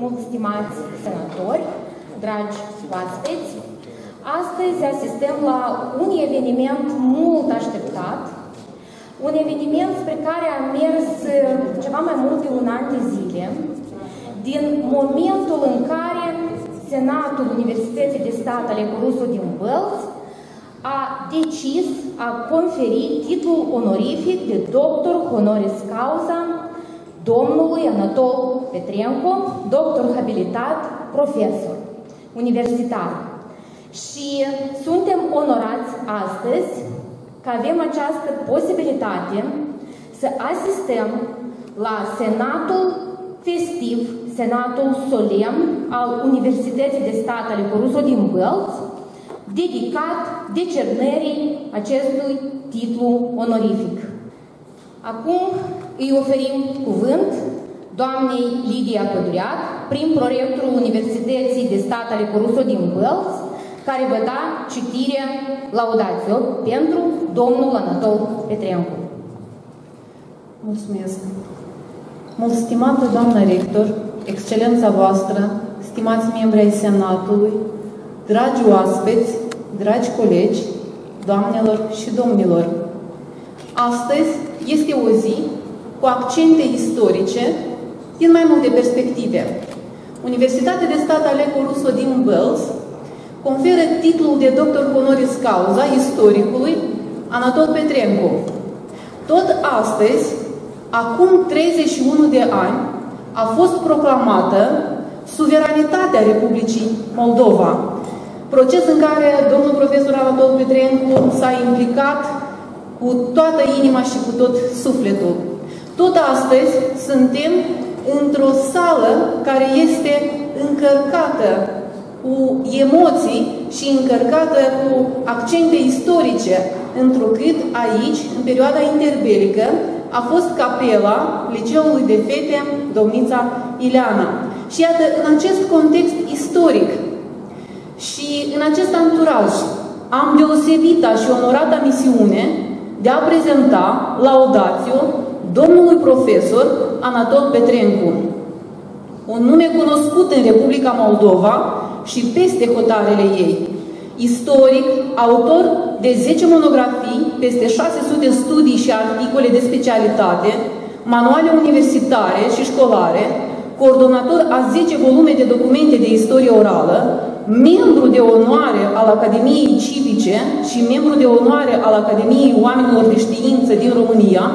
mult stimați senatori, dragi oaspeți, astăzi asistăm la un eveniment mult așteptat, un eveniment spre care am mers ceva mai mult de un an de zile, din momentul în care Senatul Universității de Stat ale Coruso din Bălți a decis a conferi titlul onorific de doctor honoris causa domnului Anatol Petrenco, doctor habilitat, profesor, universitar. Și suntem onorați astăzi că avem această posibilitate să asistăm la Senatul festiv, Senatul solemn al Universității de Stat ale Coruso din Bălți, dedicat decernării acestui titlu onorific. Acum îi oferim cuvânt doamnei Lidia Pădureac, prim prorectorul Universității de Stat ale Coruso din Bălți, care vă da citire laudațiu pentru domnul Anatol Petrencu. Mulțumesc! Mult stimată doamnă rector, excelența voastră, stimați membri ai Senatului, dragi oaspeți, dragi colegi, doamnelor și domnilor, astăzi este o zi cu accente istorice din mai multe perspective. Universitatea de stat Aleco Russo din Bălți conferă titlul de doctor honoris causa istoricului Anatol Petrenco. Tot astăzi, acum 31 de ani, a fost proclamată suveranitatea Republicii Moldova, proces în care domnul profesor Anatol Petrencu s-a implicat cu toată inima și cu tot sufletul. Tot astăzi suntem într-o sală care este încărcată cu emoții și încărcată cu accente istorice, întrucât aici, în perioada interbelică, a fost capela Liceului de Fete Domnița Ileana. Și iată, în acest context istoric și în acest anturaj, am deosebita și onorata misiune de a prezenta laudațiu domnului profesor Anatol Petrencu, un nume cunoscut în Republica Moldova și peste hotarele ei. Istoric, autor de 10 monografii, peste 600 studii și articole de specialitate, manuale universitare și școlare, coordonator a 10 volume de documente de istorie orală, membru de onoare al Academiei Civice și membru de onoare al Academiei Oamenilor de Știință din România,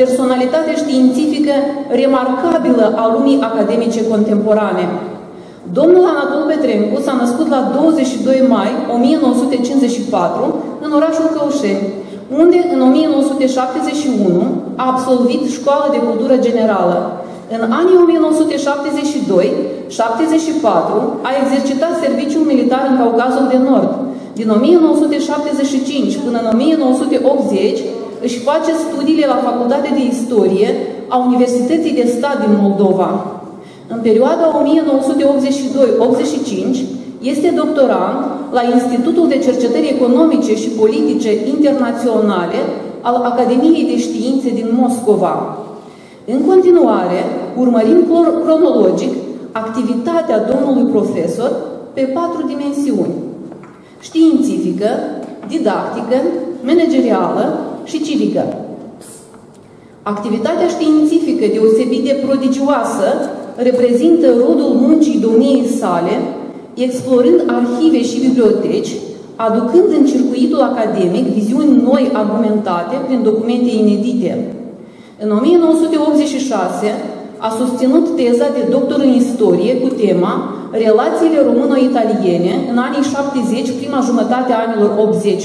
personalitate științifică remarcabilă a lumii academice contemporane. Domnul Anatol Petrencu s-a născut la 22 mai 1954 în orașul Căușeni, unde în 1971 a absolvit școala de cultură generală. În anii 1972-74 a exercitat serviciul militar în Caucazul de Nord. Din 1975 până în 1980 își face studiile la Facultatea de Istorie a Universității de Stat din Moldova. În perioada 1982-85 este doctorant la Institutul de Cercetări Economice și Politice Internaționale al Academiei de Științe din Moscova. În continuare, urmărim cronologic activitatea domnului profesor pe patru dimensiuni. Științifică, didactică, managerială și civică. Activitatea științifică deosebit de prodigioasă reprezintă rodul muncii domniei sale, explorând arhive și biblioteci, aducând în circuitul academic viziuni noi argumentate prin documente inedite. În 1986 a susținut teza de doctor în istorie cu tema Relațiile româno-italiene în anii 70, prima jumătate a anilor 80.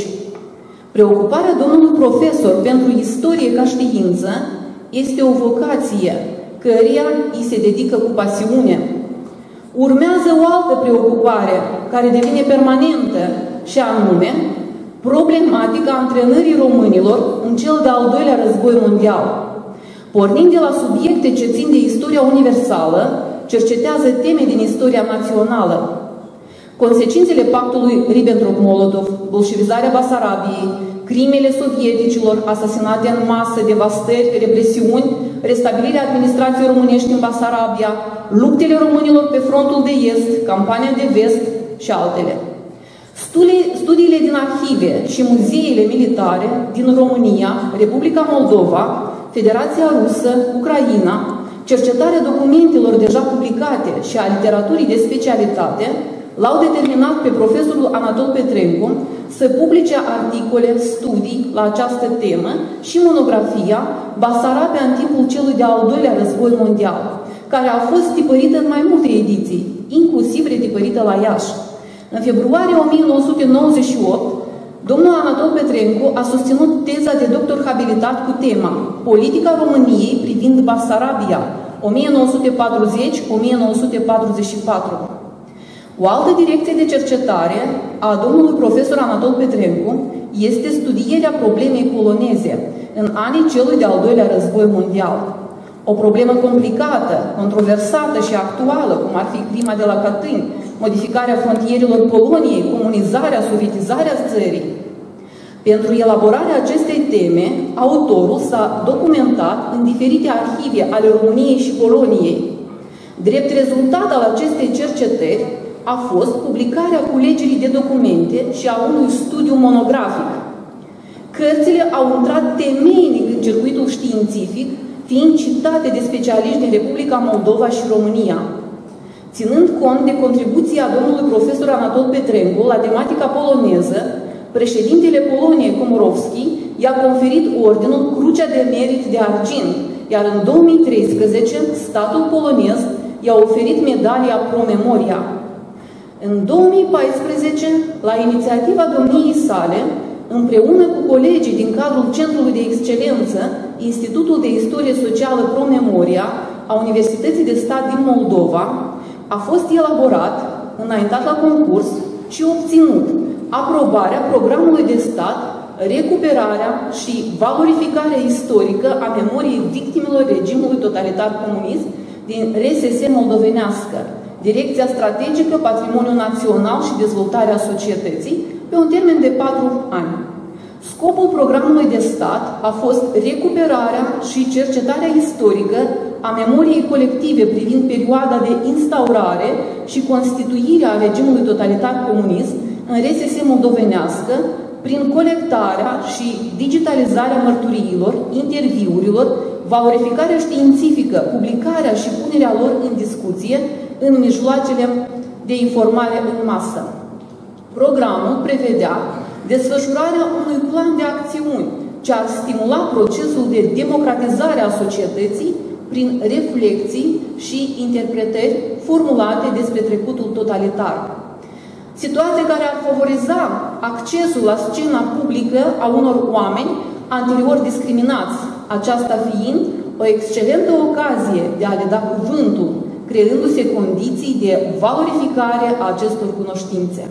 Preocuparea domnului profesor pentru istorie ca știință este o vocație căreia îi se dedică cu pasiune. Urmează o altă preocupare care devine permanentă și anume problematica antrenării românilor în cel de-al doilea război mondial. Pornind de la subiecte ce țin de istoria universală, cercetează teme din istoria națională. Consecințele pactului Ribbentrop-Molotov, bolșevizarea Basarabiei, crimele sovieticilor, asasinate în masă, devastări, represiuni, restabilirea administrației românești în Basarabia, luptele românilor pe frontul de est, campania de vest și altele. Studiile din arhive și muzeele militare din România, Republica Moldova, Federația Rusă, Ucraina, cercetarea documentelor deja publicate și a literaturii de specialitate l-au determinat pe profesorul Anatol Petrencu să publice articole, studii la această temă și monografia Basarabia în timpul celui de-al doilea război mondial, care a fost tipărită în mai multe ediții, inclusiv retipărită la Iași. În februarie 1998, domnul Anatol Petrencu a susținut teza de doctor habilitat cu tema Politica României privind Basarabia, 1940-1944. O altă direcție de cercetare a domnului profesor Anatol Petrencu este studierea problemei poloneze în anii celui de-al doilea război mondial. O problemă complicată, controversată și actuală, cum ar fi clima de la Catâni, modificarea frontierilor Poloniei, comunizarea, sovietizarea țării. Pentru elaborarea acestei teme, autorul s-a documentat în diferite arhive ale României și Poloniei. Drept rezultat al acestei cercetări, a fost publicarea culegerii de documente și a unui studiu monografic. Cărțile au intrat temeinic în circuitul științific, fiind citate de specialiști din Republica Moldova și România. Ținând cont de contribuția domnului profesor Anatol Petrencu la tematica poloneză, președintele Poloniei Komorovski i-a conferit ordinul Crucea de Merit de Argint, iar în 2013 statul polonez i-a oferit medalia Pro Memoria. În 2014, la inițiativa domniei sale, împreună cu colegii din cadrul Centrului de Excelență, Institutul de Istorie Socială Pro Memoria a Universității de Stat din Moldova, a fost elaborat, înaintat la concurs și obținut aprobarea programului de stat, recuperarea și valorificarea istorică a memoriei victimelor regimului totalitar comunist din RSS moldovenească, Direcția Strategică, Patrimoniul Național și Dezvoltarea Societății, pe un termen de patru ani. Scopul programului de stat a fost recuperarea și cercetarea istorică a memoriei colective privind perioada de instaurare și constituire a regimului totalitar comunist în RSS moldovenească, prin colectarea și digitalizarea mărturiilor, interviurilor, valorificarea științifică, publicarea și punerea lor în discuție în mijloacele de informare în masă. Programul prevedea desfășurarea unui plan de acțiuni ce ar stimula procesul de democratizare a societății prin reflexii și interpretări formulate despre trecutul totalitar. Situație care ar favoriza accesul la scena publică a unor oameni anterior discriminați, aceasta fiind o excelentă ocazie de a le da cuvântul, creându-se condiții de valorificare a acestor cunoștințe.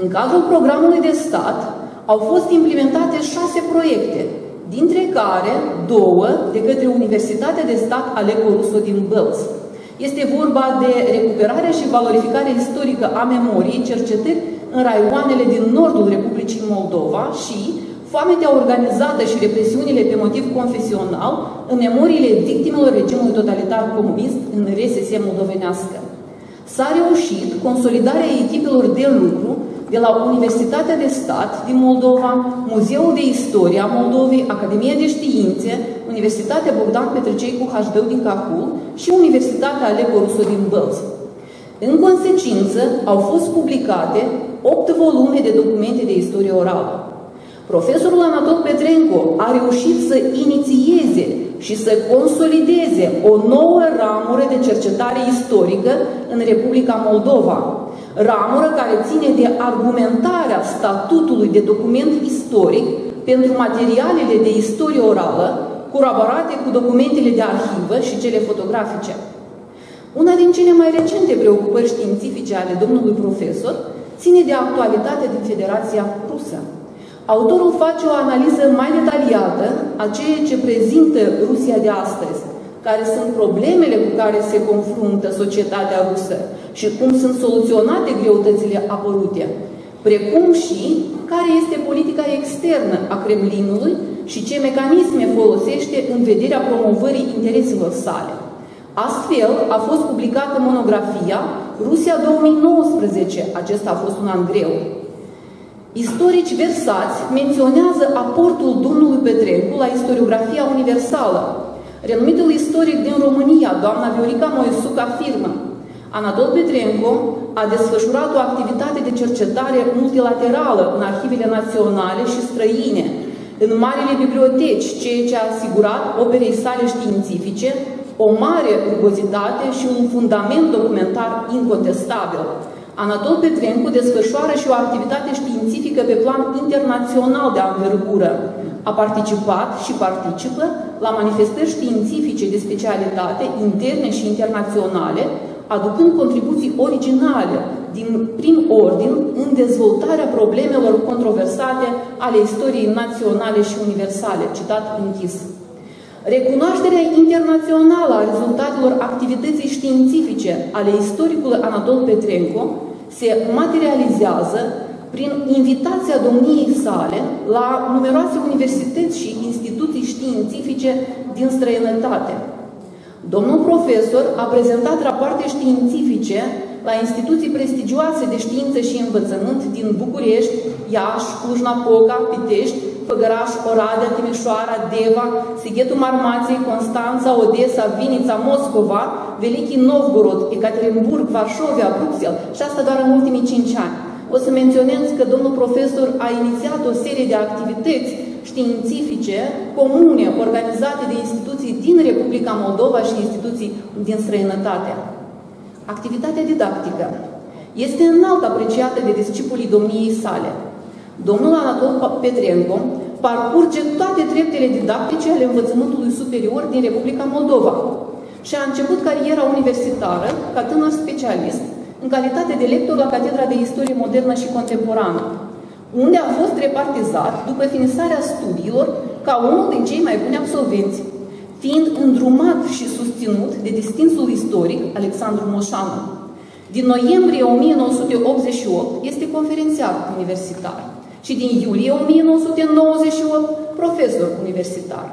În cadrul programului de stat au fost implementate șase proiecte, dintre care două de către Universitatea de Stat Aleco Russo din Bălț. Este vorba de recuperare și valorificare istorică a memoriei cercetări în raioanele din nordul Republicii Moldova și foametea organizată și represiunile pe motiv confesional în memoriile victimelor regimului totalitar comunist în RSS moldovenească. S-a reușit consolidarea echipelor de lucru de la Universitatea de Stat din Moldova, Muzeul de Istorie a Moldovei, Academia de Științe, Universitatea Bogdan Petricei cu HD din Cahul și Universitatea Aleco Rusu din Bălț. În consecință, au fost publicate 8 volume de documente de istorie orală. Profesorul Anatol Petrenco a reușit să inițieze și să consolideze o nouă ramură de cercetare istorică în Republica Moldova, ramură care ține de argumentarea statutului de document istoric pentru materialele de istorie orală, colaborate cu documentele de arhivă și cele fotografice. Una din cele mai recente preocupări științifice ale domnului profesor ține de actualitatea din Federația Rusă. Autorul face o analiză mai detaliată a ceea ce prezintă Rusia de astăzi, care sunt problemele cu care se confruntă societatea rusă și cum sunt soluționate greutățile apărute, precum și care este politica externă a Kremlinului și ce mecanisme folosește în vederea promovării intereselor sale. Astfel, a fost publicată monografia Rusia 2019. Acesta a fost un an greu. Istorici versați menționează aportul domnului Petrencu la istoriografia universală. Renumitul istoric din România, doamna Viorica Moisuc, afirmă Anatol Petrenco a desfășurat o activitate de cercetare multilaterală în arhivele naționale și străine, în marile biblioteci, ceea ce a asigurat operei sale științifice o mare rugozitate și un fundament documentar incontestabil. Anatol Petrencu desfășoară și o activitate științifică pe plan internațional de anvergură. A participat și participă la manifestări științifice de specialitate interne și internaționale, aducând contribuții originale din prim ordin în dezvoltarea problemelor controversate ale istoriei naționale și universale, citat închis. Recunoașterea internațională a rezultatelor activității științifice ale istoricului Anatol Petrenco se materializează prin invitația domniei sale la numeroase universități și instituții științifice din străinătate. Domnul profesor a prezentat rapoarte științifice la instituții prestigioase de știință și învățământ din București, Iași, Cluj-Napoca, Pitești, Făgăraș, Oradea, Timișoara, Deva, Sighetul Marmației, Constanța, Odessa, Vinița, Moscova, Velichii Novgorod, Ekaterinburg, Varșovia, Bruxelles și asta doar în ultimii cinci ani. O să menționez că domnul profesor a inițiat o serie de activități științifice comune organizate de instituții din Republica Moldova și instituții din străinătate. Activitatea didactică este înalt apreciată de discipolii domniei sale. Domnul Anatol Petrenco parcurge toate treptele didactice ale învățământului superior din Republica Moldova și a început cariera universitară ca tânăr specialist în calitate de lector la Catedra de Istorie Modernă și Contemporană, unde a fost repartizat după finisarea studiilor ca unul din cei mai buni absolvenți, fiind îndrumat și susținut de distinsul istoric Alexandru Moșanu. Din noiembrie 1988 este conferențiar universitar și din iulie 1998 profesor universitar.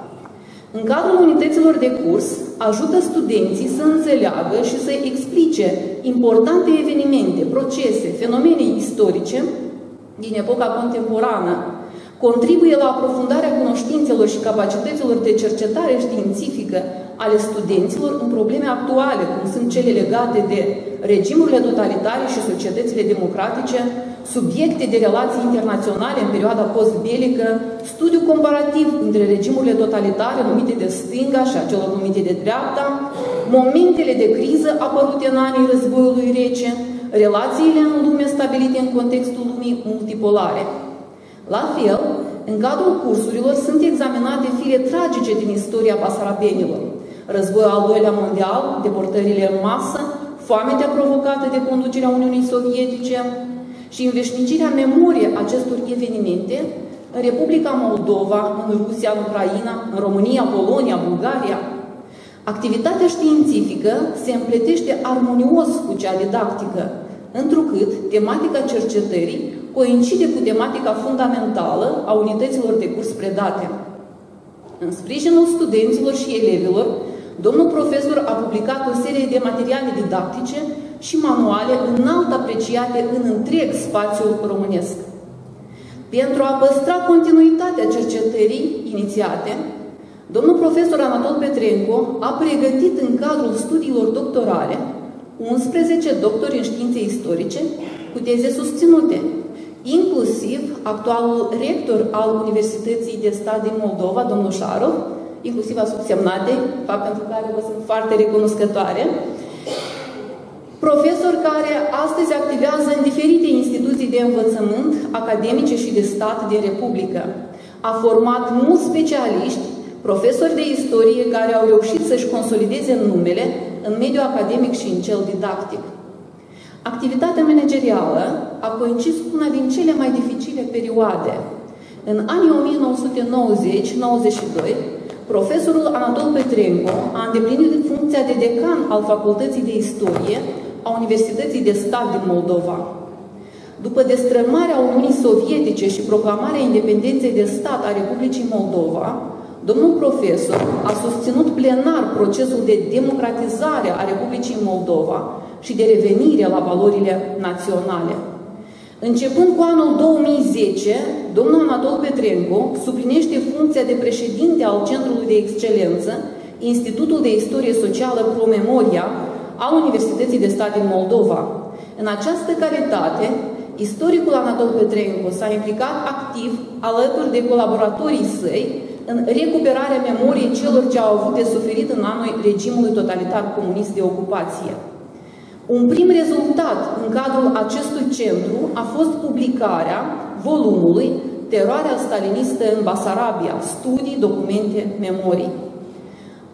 În cadrul unităților de curs, ajută studenții să înțeleagă și să explice importante evenimente, procese, fenomene istorice din epoca contemporană, contribuie la aprofundarea cunoștințelor și capacităților de cercetare științifică ale studenților în probleme actuale, cum sunt cele legate de regimurile totalitare și societățile democratice, subiecte de relații internaționale în perioada postbelică, studiu comparativ între regimurile totalitare numite de stânga și acelor numite de dreapta, momentele de criză apărute în anii războiului rece, relațiile în lume stabilite în contextul lumii multipolare. La fel, în cadrul cursurilor sunt examinate fire tragice din istoria pasarabenilor. Războiul al doilea mondial, deportările în masă, foametea provocată de conducerea Uniunii Sovietice și înveșnicirea memoriei acestor evenimente în Republica Moldova, în Rusia, în Ucraina, în România, Polonia, Bulgaria. Activitatea științifică se împletește armonios cu cea didactică, întrucât tematica cercetării coincide cu tematica fundamentală a unităților de curs predate. În sprijinul studenților și elevilor, domnul profesor a publicat o serie de materiale didactice și manuale înalt apreciate în întreg spațiul românesc. Pentru a păstra continuitatea cercetării inițiate, domnul profesor Anatol Petrenco a pregătit în cadrul studiilor doctorale 11 doctori în științe istorice cu teze susținute, inclusiv actualul rector al Universității de Stat din Moldova, domnul Șarov, inclusiv a subsemnate, fapt pentru care vă sunt foarte recunoscătoare, profesor care astăzi activează în diferite instituții de învățământ academice și de stat din Republică. A format mulți specialiști, profesori de istorie care au reușit să-și consolideze numele în mediul academic și în cel didactic. Activitatea managerială a coincis cu una din cele mai dificile perioade. În anii 1990-92, profesorul Anatol Petrenco a îndeplinit funcția de decan al Facultății de Istorie a a Universității de Stat din Moldova. După destrămarea Uniunii Sovietice și proclamarea independenței de stat a Republicii Moldova, domnul profesor a susținut plenar procesul de democratizare a Republicii Moldova și de revenire la valorile naționale. Începând cu anul 2010, domnul Anatol Petrenco suplinește funcția de președinte al Centrului de Excelență, Institutul de Istorie Socială Pro Memoria al Universității de Stat din Moldova. În această calitate, istoricul Anatol Petrenco s-a implicat activ alături de colaboratorii săi în recuperarea memoriei celor ce au avut de suferit în anul regimului totalitar comunist de ocupație. Un prim rezultat în cadrul acestui centru a fost publicarea volumului Teroarea stalinistă în Basarabia, studii, documente, memorii.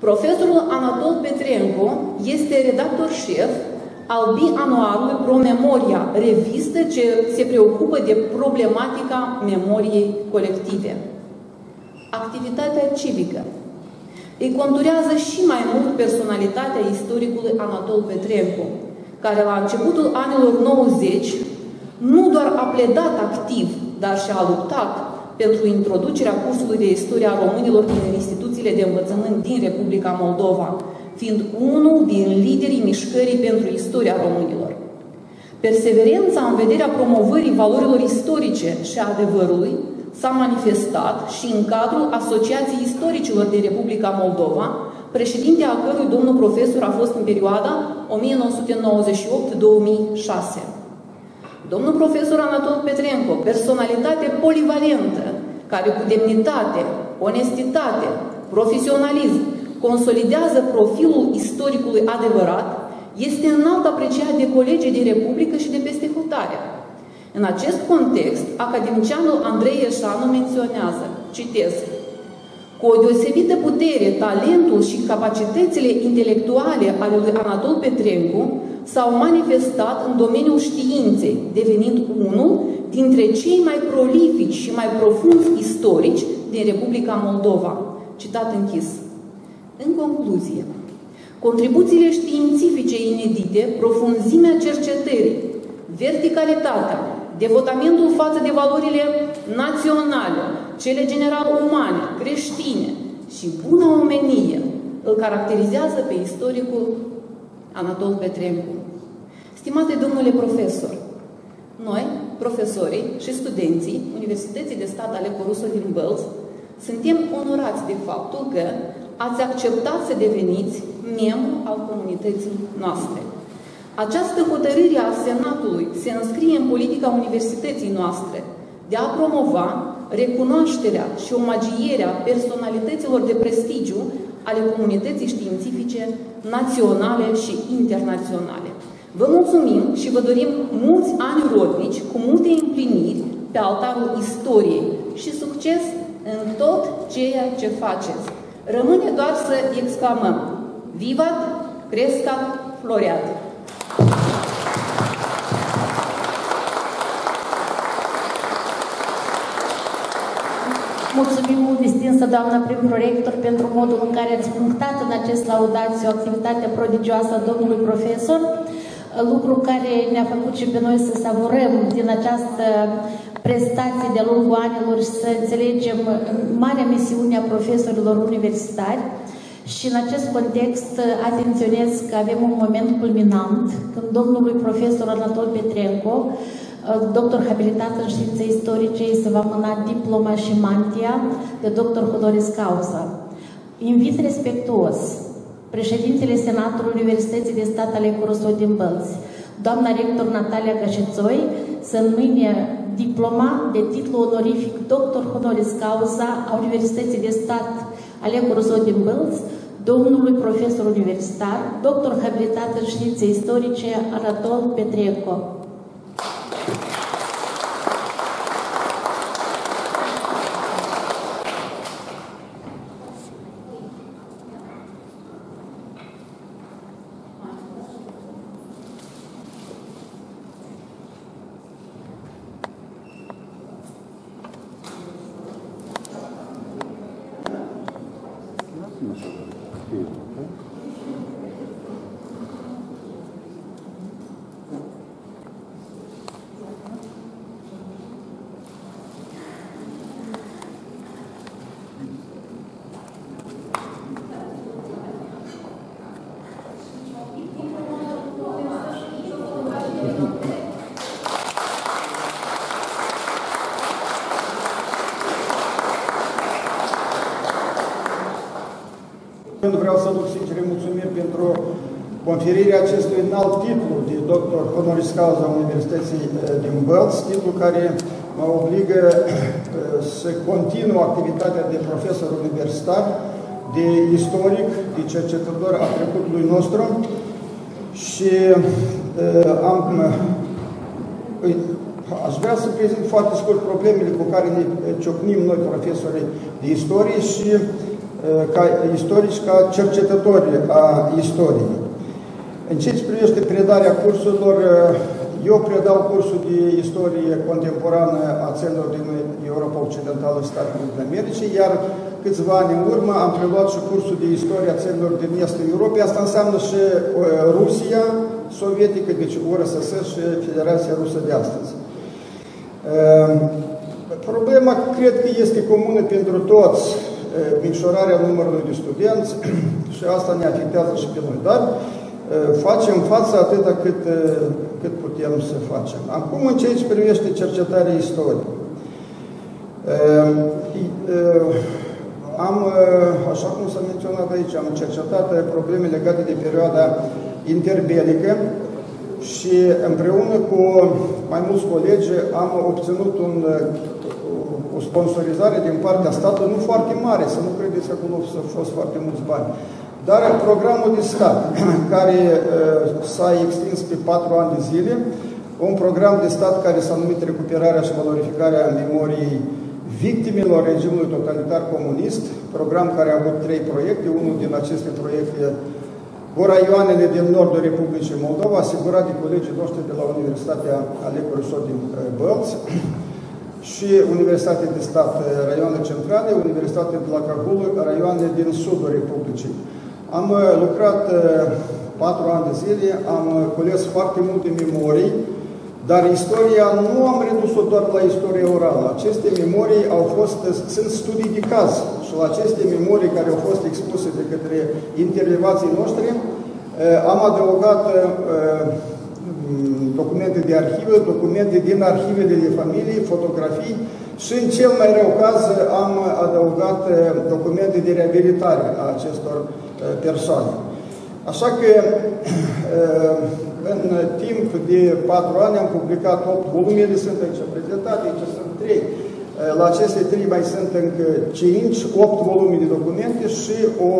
Profesorul Anatol Petrenco este redactor șef al bianualului Promemoria, revistă ce se preocupă de problematica memoriei colective. Activitatea civică îi conturează și mai mult personalitatea istoricului Anatol Petrenco, care la începutul anilor 90 nu doar a pledat activ, dar și a luptat pentru introducerea cursului de istoria românilor din instituțiile de învățământ din Republica Moldova, fiind unul din liderii mișcării pentru istoria românilor. Perseverența în vederea promovării valorilor istorice și a adevărului s-a manifestat și în cadrul Asociației Istoricilor din Republica Moldova, președinte al cărui domnul profesor a fost în perioada 1998-2006. Domnul profesor Anatol Petrenco, personalitate polivalentă, care cu demnitate, onestitate, profesionalism consolidează profilul istoricului adevărat, este înalt apreciat de colegii din Republică și de peste hotare. În acest context, academicianul Andrei Ieșanu menționează, citez, cu o deosebită putere, talentul și capacitățile intelectuale ale lui Anatol Petrencu s-au manifestat în domeniul științei, devenind unul dintre cei mai prolifici și mai profunzi istorici din Republica Moldova. Citat închis. În concluzie, contribuțiile științifice inedite, profunzimea cercetării, verticalitatea, devotamentul față de valorile naționale, cele general umane, creștine și bună omenie îl caracterizează pe istoricul Anatol Petrencu. Stimate domnule profesor, noi, profesorii și studenții Universității de Stat ale Coruso din Bălț, suntem onorați de faptul că ați acceptat să deveniți membru al comunității noastre. Această hotărâre a Senatului se înscrie în politica universității noastre de a promova recunoașterea și omagierea personalităților de prestigiu ale comunității științifice naționale și internaționale. Vă mulțumim și vă dorim mulți ani rodnici cu multe împliniri pe altarul istoriei și succes în tot ceea ce faceți. Rămâne doar să exclamăm Vivat, Crescat, Floreat! Mulțumim mult, distinsă doamnă prim-prorector, pentru modul în care ați punctat în acest laudație o activitate prodigioasă a domnului profesor, lucru care ne-a făcut și pe noi să savurăm din această prestație de lungul anilor și să înțelegem marea misiune a profesorilor universitari. Și în acest context atenționez că avem un moment culminant când domnului profesor Anatol Petrenco doctor habilitat în științe istorice, se va mâna diploma și mantia de doctor Hodoris Causa. Invit respectuos președintele Senatului Universității de Stat ale Corosou din Bălți, doamna rector Natalia Cășețoi, să înmâine diploma de titlu onorific doctor honoris causa a Universității de Stat ale Corosou din Bălți, domnului profesor universitar, doctor habilitat în științe istorice Anatol Petreco. Conferirea acestui înalt titlu de doctor honoris causa Universității eh, din Bălți, titlu care mă obligă eh, să continu activitatea de profesor universitar, de istoric, de cercetător a trecutului nostru și uh, am, uh, aș vrea să prezint foarte scurt problemele cu care ne ciocnim noi, profesorii de istorie și uh, ca istorici, ca cercetători a istoriei. În ce privește predarea cursurilor, eu predau cursul de istorie contemporană a țărilor din Europa Occidentală și Statele Unite Americii, iar câțiva ani în urmă am preluat și cursul de istorie a țărilor din Estul Europei. Asta înseamnă și Rusia sovietică, deci URSS și Federația Rusă de astăzi. Problema cred că este comună pentru toți, micșorarea numărului de studenți și asta ne afectează și pe noi. Dar facem față atâta cât, cât putem să facem. Acum, în ceea ce privește cercetarea istoriei, am, așa cum s-a menționat aici, am cercetat probleme legate de perioada interbelică și împreună cu mai mulți colegi am obținut un, o sponsorizare din partea statului, nu foarte mare, să nu credeți că acolo să fost foarte mulți bani, dar programul de stat, care uh, s-a extins pe patru ani de zile, un program de stat care s-a numit Recuperarea și Valorificarea Memoriei Victimelor regimului totalitar comunist, program care a avut trei proiecte, unul din aceste proiecte Ioanele din nordul Republicii Moldova, asigurat de colegii noștri de la Universitatea Alecu Rusot din uh, Bălți și Universitatea de Stat uh, Raioane Centrale, Universitatea de la Cagul, raioane din sudul Republicii. Am uh, lucrat patru ani de zile, am cules foarte multe memorii, dar istoria nu am redus-o doar la istoria orală. Aceste memorii au fost, sunt studii de caz și la aceste memorii care au fost expuse de către intervievații noștri, eh, am adăugat eh, documente de arhivă, documente din arhivele de familie, fotografii și în cel mai rău caz am adăugat eh, documente de reabilitare a acestor persoane. Așa că în timp de patru ani am publicat 8 volumele, sunt aici prezentate, aici sunt 3. La aceste trei mai sunt încă 5, 8 volume de documente și o,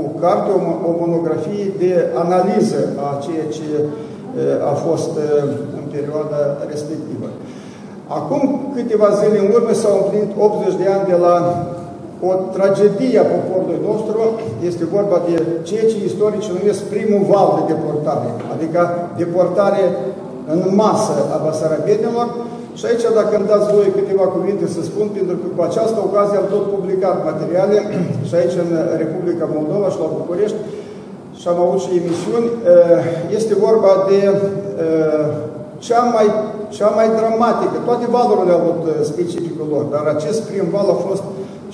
o carte, o, o monografie de analiză a ceea ce a fost în perioada respectivă. Acum câteva zile în urmă s-au împlinit 80 de ani de la o tragedie a poporului nostru, este vorba de ceea ce istoricii numesc primul val de deportare, adică deportare în masă a basarabedenilor. Și aici, dacă îmi dați voi câteva cuvinte să spun, pentru că cu această ocazie am tot publicat materiale și aici în Republica Moldova și la București și am avut și emisiuni, este vorba de cea mai, cea mai dramatică. Toate valurile au avut specificul lor, dar acest prim val a fost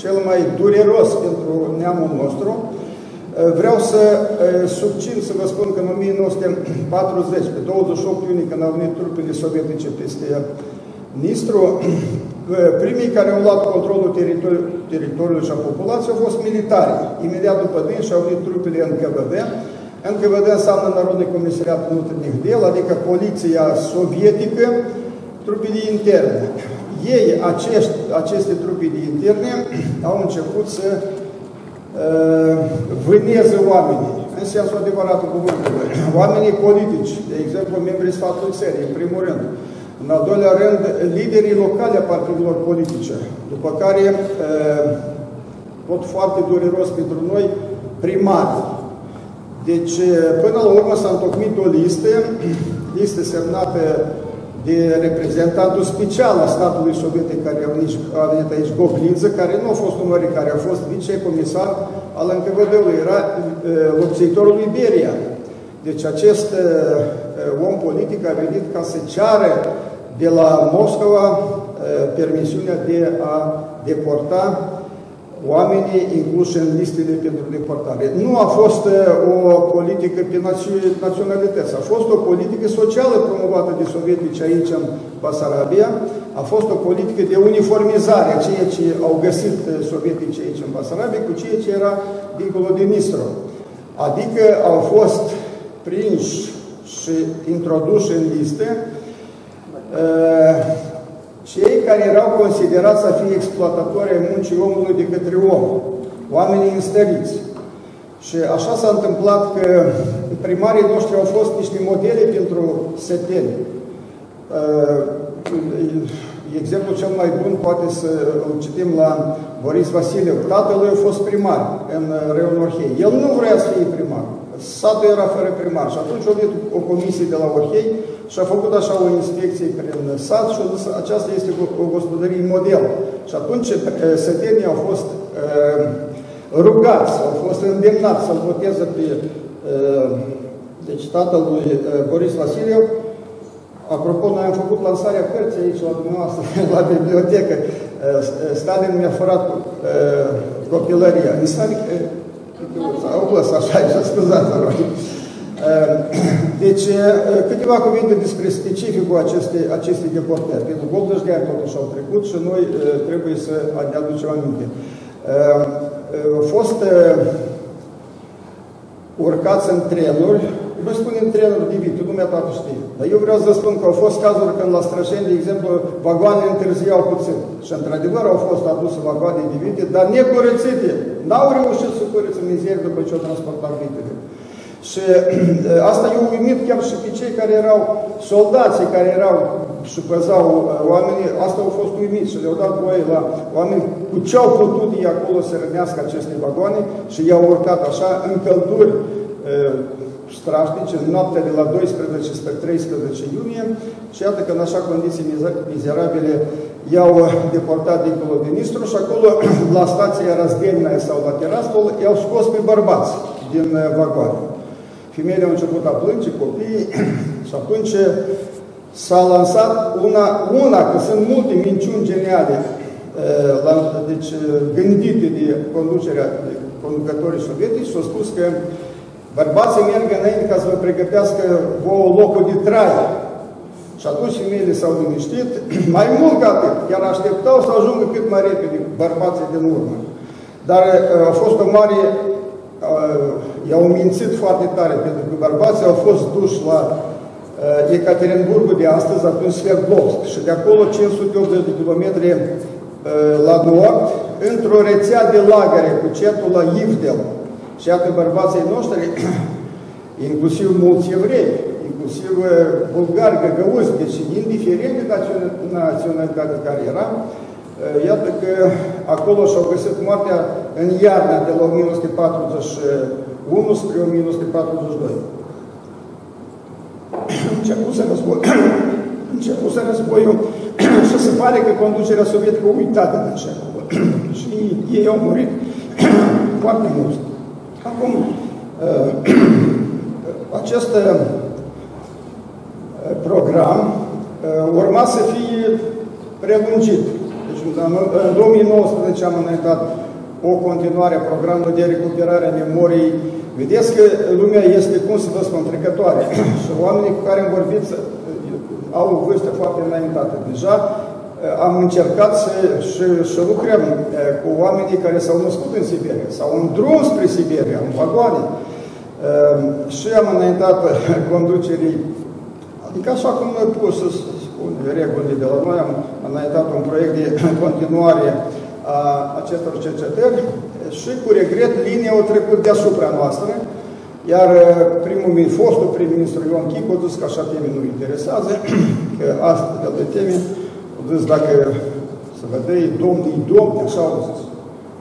cel mai dureros pentru neamul nostru. Vreau să subțin să vă spun că în 1940, pe 28 iunie, când au venit trupele sovietice peste Nistru, primii care au luat controlul teritoriului, teritoriului și a populației au fost militari. Imediat după din și au venit trupele în KVD. NKVD înseamnă Народный Comisariat Внутренних Дел, adică poliția sovietică, trupele interne ei, acești, aceste trupe de interne, au început să uh, vâneze oamenii, în sensul adevărat cuvântului. Oamenii politici, de exemplu, membrii sfatului țării, în primul rând. În al doilea rând, liderii locali a partidelor politice, după care, uh, tot foarte dureros pentru noi, primari. Deci, uh, până la urmă s-a întocmit o listă, listă semnată de reprezentantul special al statului sovietic care a venit, a venit aici, Goglință, care nu a fost numărit, care a fost vicecomisar al NKVD-ului, era uh, lupțitorul Iberia. Deci acest uh, om politic a venit ca să ceară de la Moscova uh, permisiunea de a deporta oamenii incluși în listele pentru deportare. Nu a fost o politică pe naționalități, a fost o politică socială promovată de sovietici aici în Basarabia, a fost o politică de uniformizare a ceea ce au găsit sovietici aici în Basarabia cu ceea ce era dincolo de Nistro. Adică au fost prinși și introduși în liste cei care erau considerați să fie exploatatori ai muncii omului de către om, oamenii înstăriți. Și așa s-a întâmplat că primarii noștri au fost niște modele pentru seteni. Uh, exemplul cel mai bun poate să îl citim la Boris Vasiliev. Tatălui a fost primar în Reul Orhei. El nu vrea să fie primar. Satul era fără primar și atunci a venit o comisie de la Orhei și a făcut așa o inspecție prin sat și a zis aceasta este o gospodărie model. Și atunci eh, sătenii au fost uh, rugați, au fost îndemnați să-l voteze pe uh, deci tatăl lui uh, Boris Vasiliev. Apropo, noi am făcut lansarea cărții aici la dumneavoastră, la bibliotecă. Stalin mi-a furat copilăria. Mi s-a au fost așa, și scuzați, rog. Deci, câteva cuvinte despre specificul acestei, acestei deportări. Pentru 80 de ani totuși au trecut și noi trebuie să ne aducem aminte. Au fost urcați în trenuri, noi spunem trenuri de vită, lumea toată știe. Dar eu vreau să spun că au fost cazuri când la Strășeni, de exemplu, vagoane întârziau puțin. Și într-adevăr au fost aduse vagoane de vite, dar necurățite. N-au reușit să curăță mizerie după ce au transportat vitele. Și asta eu uimit chiar și pe cei care erau soldații, care erau și păzau uh, oamenii, asta au fost uimiți și le-au dat voie la oameni cu ce au putut ei acolo să rănească aceste vagoane și i-au urcat așa în călduri uh, strașnice, în noaptea de la 12 spre 13 iunie și iată că în așa condiții mizerabile i-au uh, deportat dincolo de Nistru și acolo, la stația Razdelina sau la Tiraspol, i-au scos pe bărbați din vagoane. Femeile au început a plânge, copiii, și atunci s-a lansat una, una, că sunt multe minciuni geniale, la, deci gândite de conducerea, de conducătorii sovietici, s-au spus că bărbații merg înainte ca să vă pregătească vouă locul de trai. Și atunci femeile s-au liniștit, mai mult ca atât, chiar așteptau să ajungă cât mai repede bărbații din urmă. Dar a fost o mare i-au mințit foarte tare, pentru că bărbații au fost duși la uh, Ecaterinburgul de astăzi, atunci Sverdlovsk, și de acolo 580 de kilometri uh, la nord, într-o rețea de lagăre cu cetul la Ivdel. Și iată bărbații noștri, inclusiv mulți evrei, inclusiv uh, bulgari, găgăuzi, deci indiferent de naționalitatea care era, Iată că acolo și-au găsit moartea în iarna de la 1941 spre 1942. Începuse război, începuse războiul și se pare că conducerea sovietică a uitat de așa acolo. și ei au murit foarte mulți. Acum, acest program urma să fie prelungit în 2019 am înaintat o continuare a programului de recuperare a memoriei. Vedeți că lumea este, cum să vă spun, trecătoare. și oamenii cu care am vorbit au o vârstă foarte înaintată. Deja am încercat să, și, și lucrăm cu oamenii care s-au născut în Siberia sau în drum spre Siberia, în vagoane. Și am înaintat conducerii, adică așa cum noi pot să cu regulile de la noi, am înaintat un proiect de continuare a acestor cercetări și cu regret linia au trecut deasupra noastră, iar uh, primul, fostul prim-ministru Ion Chic a zis că așa teme nu interesează, că astfel de teme, a zis dacă să vedei domnii domni, așa au zis.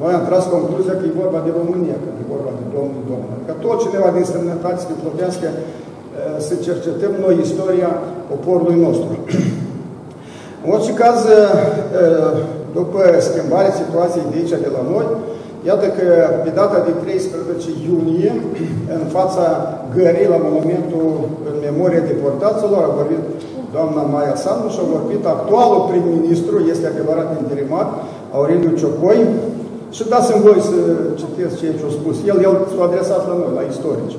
Noi am tras concluzia că e vorba de România, că e vorba de domnii domni. Că tot cineva din străinătate să plătească uh, să cercetăm noi istoria poporului nostru. În orice caz, după schimbarea situației de aici, de la noi, iată că pe data de 13 iunie, în fața gării, la monumentul în memoria deportaților, a vorbit doamna Maia Sandu și a vorbit actualul prim-ministru, este adevărat interimat, Aureliu Ciocoi, Și dați-mi voi să citesc ceea ce a spus. El, el s-a adresat la noi, la istorici.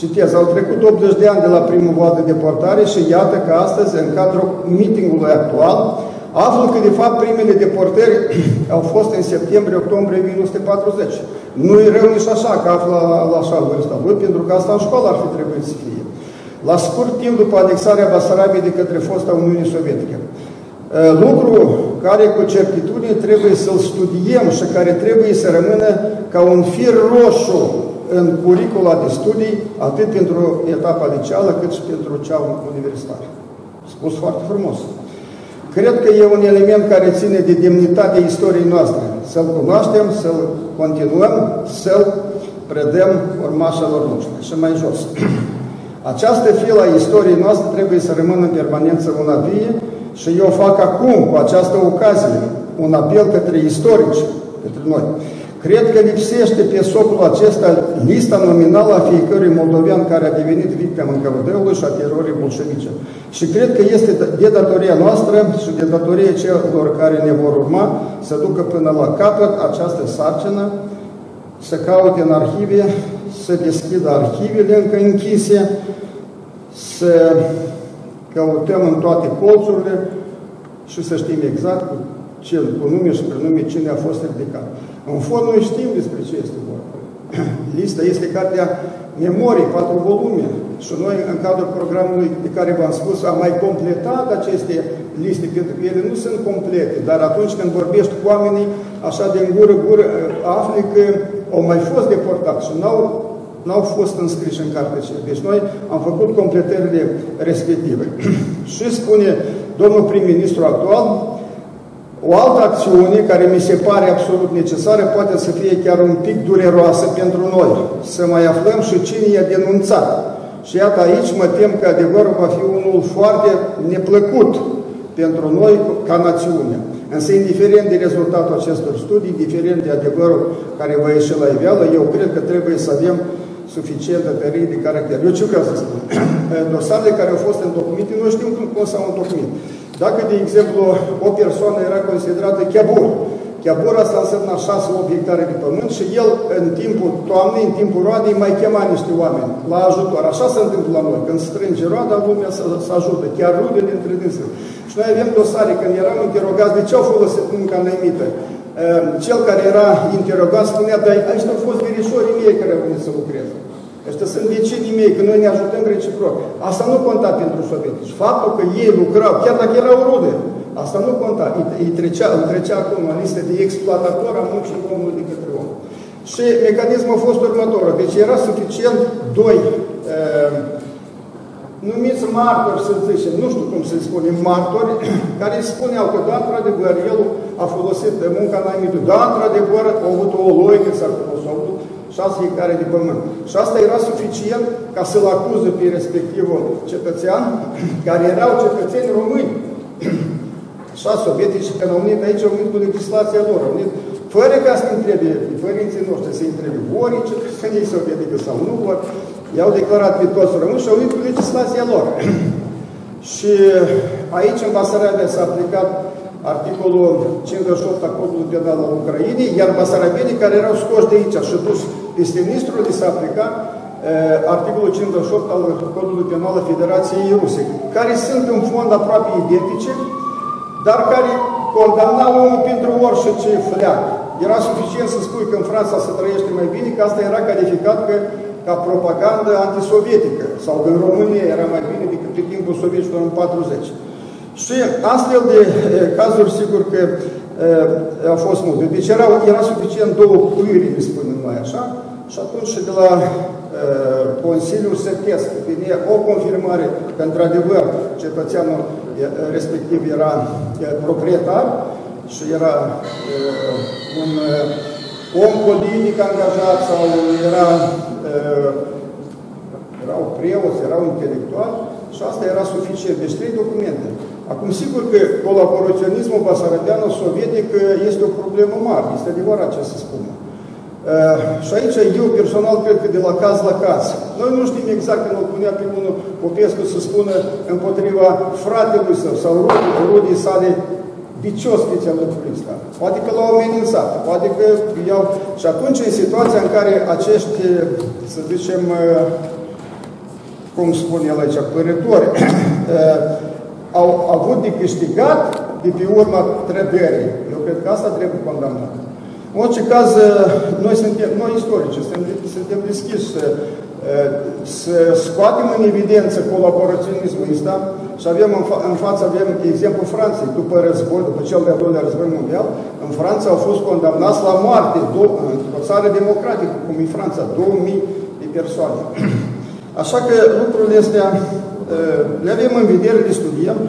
Citez, au trecut 80 de ani de la primul val de deportare și iată că astăzi, în cadrul meetingului actual, aflu că, de fapt, primele deportări au fost în septembrie-octombrie 1940. Nu e rău nici așa că află la, la așa vârsta lui, pentru că asta în școală ar fi trebuit să fie. La scurt timp după anexarea Basarabiei de către fosta Uniunii Sovietice. Lucru care cu certitudine trebuie să-l studiem și care trebuie să rămână ca un fir roșu în curicula de studii, atât pentru etapa liceală, cât și pentru cea universitară. Spus foarte frumos. Cred că e un element care ține de demnitatea istoriei noastre. Să-l cunoaștem, să-l continuăm, să-l predăm urmașilor noștri. Și mai jos. Această filă a istoriei noastre trebuie să rămână în permanență una vie și eu fac acum, cu această ocazie, un apel către istorici, către noi. Cred că lipsește pe socul acesta lista nominală a fiecărui moldovean care a devenit victimă încălădăului și a terorii bolșevice. Și cred că este de datoria noastră și de datoria celor care ne vor urma să ducă până la capăt această sarcină, să caute în arhive, să deschidă arhivele încă închise, să căutăm în toate colțurile și să știm exact cu, ce, cu nume și prenume cine a fost ridicat. În fond, noi știm despre ce este vorba. Lista este cartea memorii, patru volume. Și noi, în cadrul programului de care v-am spus, am mai completat aceste liste, pentru că ele nu sunt complete, dar atunci când vorbești cu oamenii, așa de gură, gură, afli că au mai fost deportați și n-au n-au fost înscriși în carte Deci noi am făcut completările respective. și spune domnul prim-ministru actual, o altă acțiune care mi se pare absolut necesară poate să fie chiar un pic dureroasă pentru noi, să mai aflăm și cine i-a denunțat. Și iată aici mă tem că adevărul va fi unul foarte neplăcut pentru noi ca națiune. Însă, indiferent de rezultatul acestor studii, indiferent de adevărul care va ieși la iveală, eu cred că trebuie să avem suficient de tării de caracter. Eu ce vreau să spun? Dosarele care au fost întocmite, nu știu cum, cum s-au întocmit. Dacă, de exemplu, o persoană era considerată chiabur, chiabur asta înseamnă 6-8 hectare de pământ și el, în timpul toamnei, în timpul roadei, mai chema niște oameni la ajutor. Așa se întâmplă la noi. Când strânge roada, lumea să, să ajută, chiar rudele dintre dânsele. Și noi avem dosare, când eram interogați, de ce au folosit munca nemită? Ehm, cel care era interogat spunea, dar ăștia au fost verișorii mei care au venit să lucreze. Ăștia sunt vecinii mei, că noi ne ajutăm reciproc. Asta nu conta pentru sovietici. Faptul că ei lucrau, chiar dacă erau rude, asta nu conta. Îi trecea, îi trecea acum în listă de exploatator a muncii omului de către om. Și mecanismul a fost următorul. Deci era suficient doi uh, numiți martori, să zicem, nu știu cum să-i spunem, martori, care spuneau că, da, într-adevăr, el a folosit munca înainte, da, într-adevăr, a avut o loică sau a avut șase hectare de pământ. Și asta era suficient ca să-l acuze pe respectivul cetățean, care erau cetățeni români. Așa sovietici, când au venit aici, au venit cu legislația lor, au venit fără ca să întrebe părinții noștri, să întrebe ori cetățenii sovietică sau nu vor, i-au declarat pe toți români și au venit cu legislația lor. și aici, în Basarabia, s-a aplicat articolul 58 a codului penal al Ucrainei, iar basarabenii care erau scoși de aici și dus peste ministrul, li s-a aplicat uh, articolul 58 al codului penal al Federației Ruse, care sunt în fond aproape identice, dar care condamnau omul pentru orice ce fleac. Era suficient să spui că în Franța se trăiește mai bine, că asta era calificat că, ca propagandă antisovietică, sau că în România era mai bine decât pe timpul sovieticilor în 40. Și astfel de cazuri, sigur că au fost multe. Deci era, era suficient două pâri, spunem noi așa, și atunci și de la uh, Consiliul Sătesc vine o confirmare că într-adevăr cetățeanul respectiv era proprietar și era uh, un uh, om politic angajat sau era, uh, erau preoți, erau intelectuali și asta era suficient. Deci trei documente. Acum, sigur că colaboraționismul basarabeano-sovietic este o problemă mare, este adevărat ce să spună. Uh, și aici eu personal cred că de la caz la caz. Noi nu știm exact când îl punea pe unul Popescu să spună împotriva fratelui său sau rudii sale vicios chestia lucrul ăsta. Poate că l-au amenințat, poate că i-au... Și atunci, în situația în care acești, să zicem, cum spune el aici, părători, au avut de câștigat de pe urma trădării. Eu cred că asta trebuie condamnat. În orice caz, noi suntem, noi istorici, suntem, suntem deschiși să, să scoatem în evidență colaboraționismul ăsta și avem în, fa în față avem exemplu Franței, după război, după cel de-al doilea război mondial, în Franța au fost condamnați la moarte, o țară democratică, cum e Franța, 2000 de persoane. Așa că lucrurile astea le avem în vedere, le studiem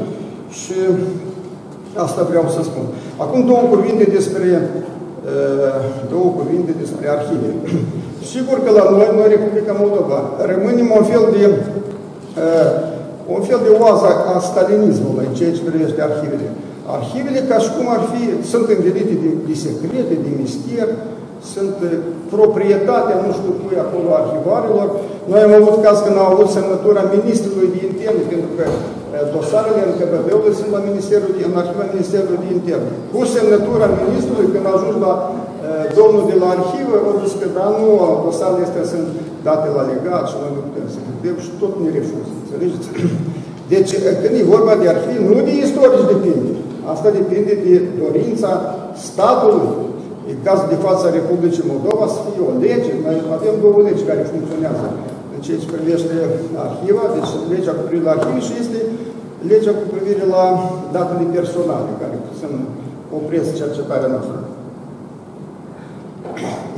și asta vreau să spun. Acum două cuvinte despre două cuvinte despre arhive. Sigur că la noi, noi, Republica Moldova, rămânem un fel de un fel de oază a stalinismului în ceea ce privește arhivele. Arhivele, ca și cum ar fi, sunt învelite de, de secrete, de mister, sunt proprietatea, nu știu cui acolo, arhivarilor. Noi am avut caz când au avut semnătura ministrului de interne, pentru că dosarele în KBB-ului sunt la Ministerul, în arhiva Ministerului de Interne. Cu semnătura ministrului, când a ajuns la domnul de la arhivă, au zis că da, nu, dosarele astea sunt date la legat și noi nu putem să vedem și tot ne refuză. Înțelegeți? Deci, când e vorba de arhiv, nu de istorici depinde. Asta depinde de dorința statului. În cazul de fața Republicii Moldova să fie o lege. Noi avem două legi care funcționează în ceea ce privește arhiva, deci legea cu privire la arhiv și este legea cu privire la datele personale, care să opresc cercetarea noastră.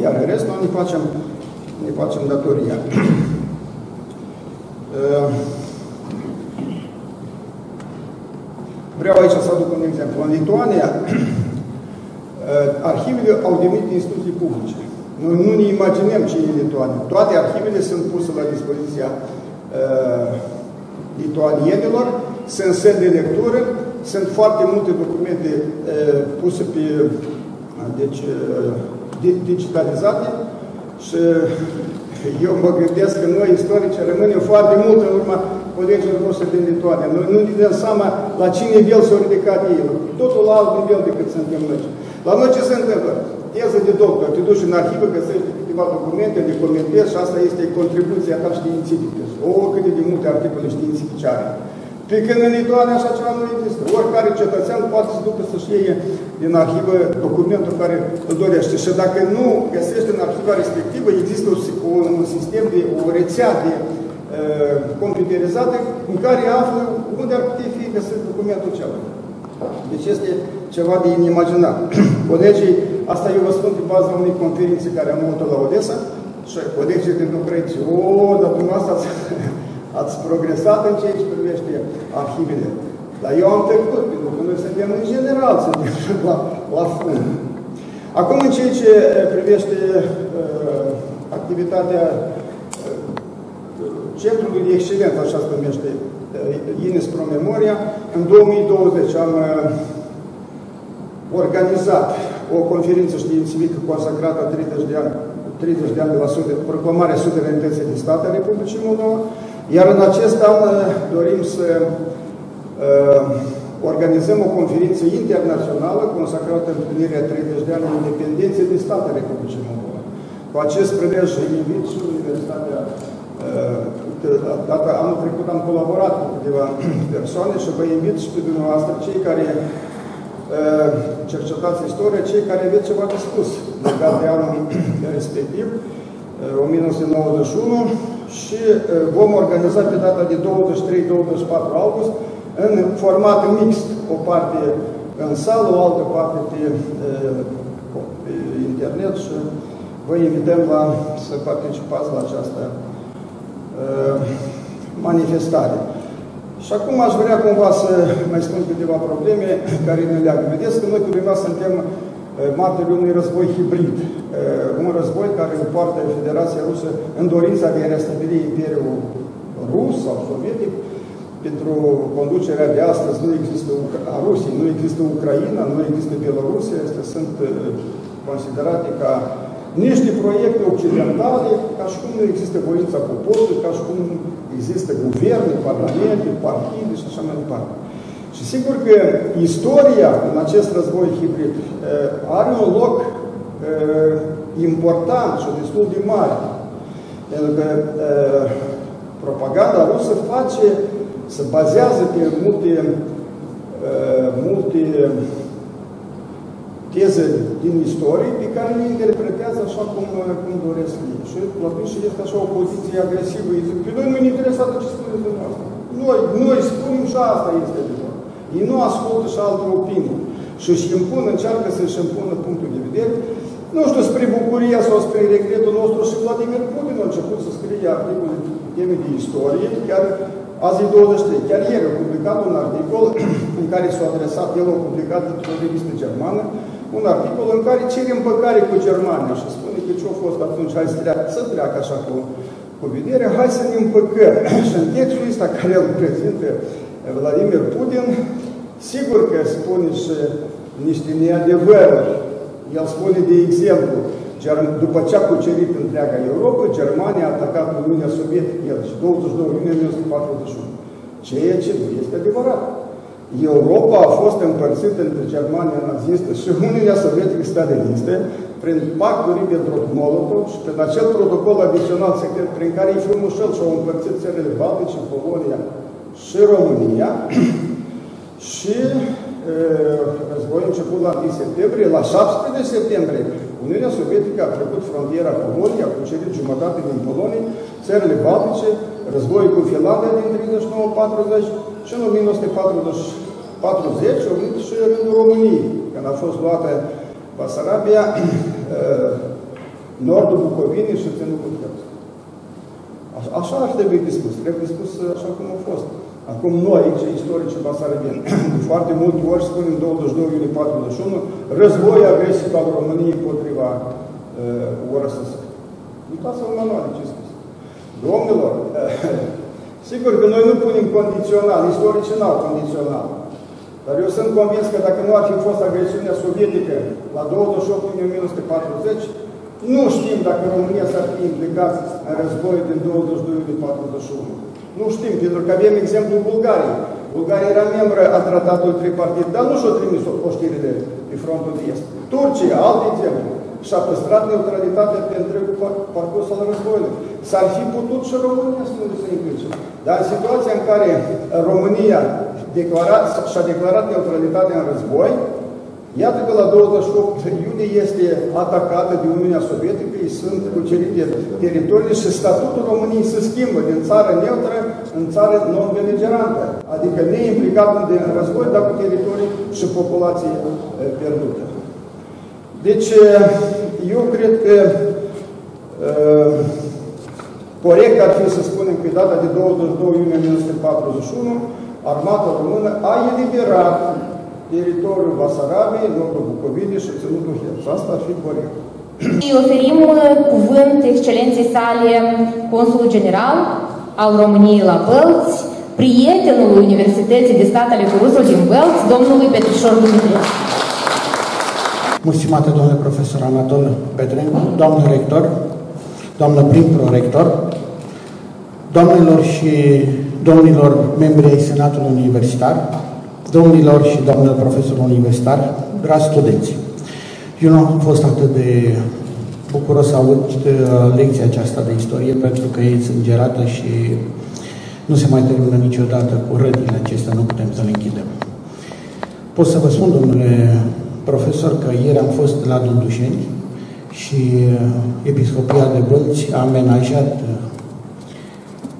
Iar în rest, noi ne facem, ne facem datoria. Uh, vreau aici să aduc un exemplu. În Lituania, uh, arhivele au devenit instituții publice. Noi nu ne imaginăm ce e Lituania. Toate arhivele sunt puse la dispoziția uh, lituanienilor, sunt săli de lectură, sunt foarte multe documente uh, puse pe, deci, uh, digitalizate și eu mă gândesc că noi, istorici, rămânem foarte mult în urma colegilor noștri din Lituania. Noi nu ne dăm seama la ce nivel s-au ridicat ei. Totul la alt nivel decât suntem noi. La noi ce se întâmplă? Teză de doctor, te duci în arhivă, găsești câteva documente, le comentezi și asta este contribuția ta științifică. O, câte de multe articole științifice are. Pe când în Lituania așa ceva nu există. Oricare cetățean poate să ducă să-și iei din arhivă documentul care îl dorește. Și dacă nu găsește în arhiva respectivă, există un, un sistem de, o rețea de uh, computerizată în care află unde ar putea fi găsit documentul celălalt. Deci este ceva de inimaginat. Colegii, asta eu vă spun pe baza unei conferințe care am avut la Odessa și colegii din Ucraina, o, dar dumneavoastră ați, ați progresat în ceea ce privește arhivele. Dar eu am trecut, pentru că noi suntem în general, suntem la, la fund. Acum, în ceea ce privește uh, activitatea uh, Centrului de Excelență, așa se numește uh, Ines Pro Memoria, în 2020 am uh, organizat o conferință științifică consacrată 30 de ani 30 de ani de la sud, proclamarea suverenității de stat a Republicii Moldova, iar în acest an uh, dorim să uh, organizăm o conferință internațională consacrată împlinirea 30 de ani de independențe de stat a Republicii Moldova. Cu acest prilej invit și Universitatea uh, data, anul trecut am colaborat cu câteva persoane și vă invit și pe dumneavoastră, cei care uh, cercetați istoria, cei care aveți ceva de spus legat de anul respectiv, uh, 1991, și vom organiza pe data de 23-24 august în format mixt, o parte în sală, o altă parte pe, pe internet și vă invităm la, să participați la această manifestare. Și acum aș vrea cumva să mai spun câteva probleme care ne leagă. Vedeți că noi cumva suntem martorii unui război hibrid. Un război care îl poartă Federația Rusă în dorința de a restabili Imperiul Rus sau Sovietic. Pentru conducerea de astăzi nu există a Rusiei, nu există Ucraina, nu există Belarusia, astea sunt considerate ca niște proiecte occidentale, ca și cum nu există voința poporului, ca și cum există guverne, parlamente, partide și așa mai departe. Și sigur că istoria în acest război hibrid are un loc important și destul de mare. Pentru că propaganda rusă face, se bazează pe multe, multe teze din istorie pe care le interpretează așa cum, cum doresc ei. Și atunci este așa o poziție agresivă. Ei zic, pe noi nu ne interesează ce spuneți dumneavoastră. Noi, noi spunem și asta este adevărat. Ei nu ascultă și alte opinii. Și își impun, încearcă să-și impună punctul de vedere. Nu știu, spre bucuria sau spre regretul nostru și Vladimir Putin a început să scrie articole teme de istorie, chiar azi 23, chiar ieri a publicat un articol în care s-a adresat, el a publicat într-o revistă germană, un articol în care cere împăcare cu Germania și spune că ce a fost atunci, hai să treacă, să treacă așa cu, cu vedere, hai să ne împăcăm. și în textul ăsta care îl prezintă Vladimir Putin, sigur că spune și niște neadevăruri. El spune, de exemplu, după ce a cucerit întreaga Europa, Germania a atacat Uniunea Sovietică, el și 22 iunie 1941. Ceea ce nu este adevărat. Europa a fost împărțită între Germania nazistă și Uniunea Sovietică stalinistă prin pactul Ribbentrop-Molotov și prin acel protocol adițional secret prin care ei frumușel și-au împărțit țările Baltice, Polonia și România și războiul început la 1 septembrie, la 17 septembrie, Uniunea Sovietică a trecut frontiera Poloniei, a cucerit jumătate din Polonia, țările Baltice, războiul cu Finlanda din 39-40 și în 1940 a venit și rândul României, când a fost luată Basarabia, nordul Bucovinii și ținutul Chersк. Așa ar trebui dispus, trebuie dispus așa cum a fost. Acum noi, cei istorici basarabeni, de foarte multe ori spunem 22 iulie 41, război agresiv al României împotriva uh, URSS. Uitați-vă în manuale ce spus. Domnilor, sigur că noi nu punem condițional, istoricii n-au condițional. Dar eu sunt convins că dacă nu ar fi fost agresiunea sovietică la 28 iunie 1940, nu știm dacă România s-ar fi implicat în război din 22 iulie 41. Nu știm, pentru că avem exemplul Bulgariei. Bulgaria era membră a tratatului tripartit, dar nu și-o trimis oștirile pe frontul de est. Turcia, alt exemplu, și-a păstrat neutralitatea pe întregul parcurs al războiului. S-ar fi putut și România să nu se implice. Dar în situația în care România și-a declarat neutralitatea în război, Iată că la 28 iulie este atacată de Uniunea Sovietică, îi sunt cucerite teritoriile și statutul României se schimbă din țară neutră în țară non-beligerantă, adică neimplicat în război, dar cu teritorii și populație pierdută. Deci, eu cred că corect ar fi să spunem că data de 22 iunie 1941, armata română a eliberat teritoriul Basarabiei, nordul Bucovinei și ținutul Herț. Asta ar fi corect. Îi oferim cuvânt excelenței sale consulul general al României la Bălți, prietenul Universității de Stat ale Curusul din Bălți, domnului Petrișor Dumitrescu. Mulțumată, domnule profesor Anatol Petrencu, doamnă rector, doamnă prim-prorector, doamnelor și domnilor membri ai Senatului Universitar, domnilor și doamnelor profesori universitari, dragi studenți. Eu nu am fost atât de bucuros să aud uh, lecția aceasta de istorie pentru că e sângerată și nu se mai termină niciodată cu rădile acestea, nu putem să le închidem. Pot să vă spun, domnule profesor, că ieri am fost la Dundușeni și uh, Episcopia de Bălți a amenajat uh,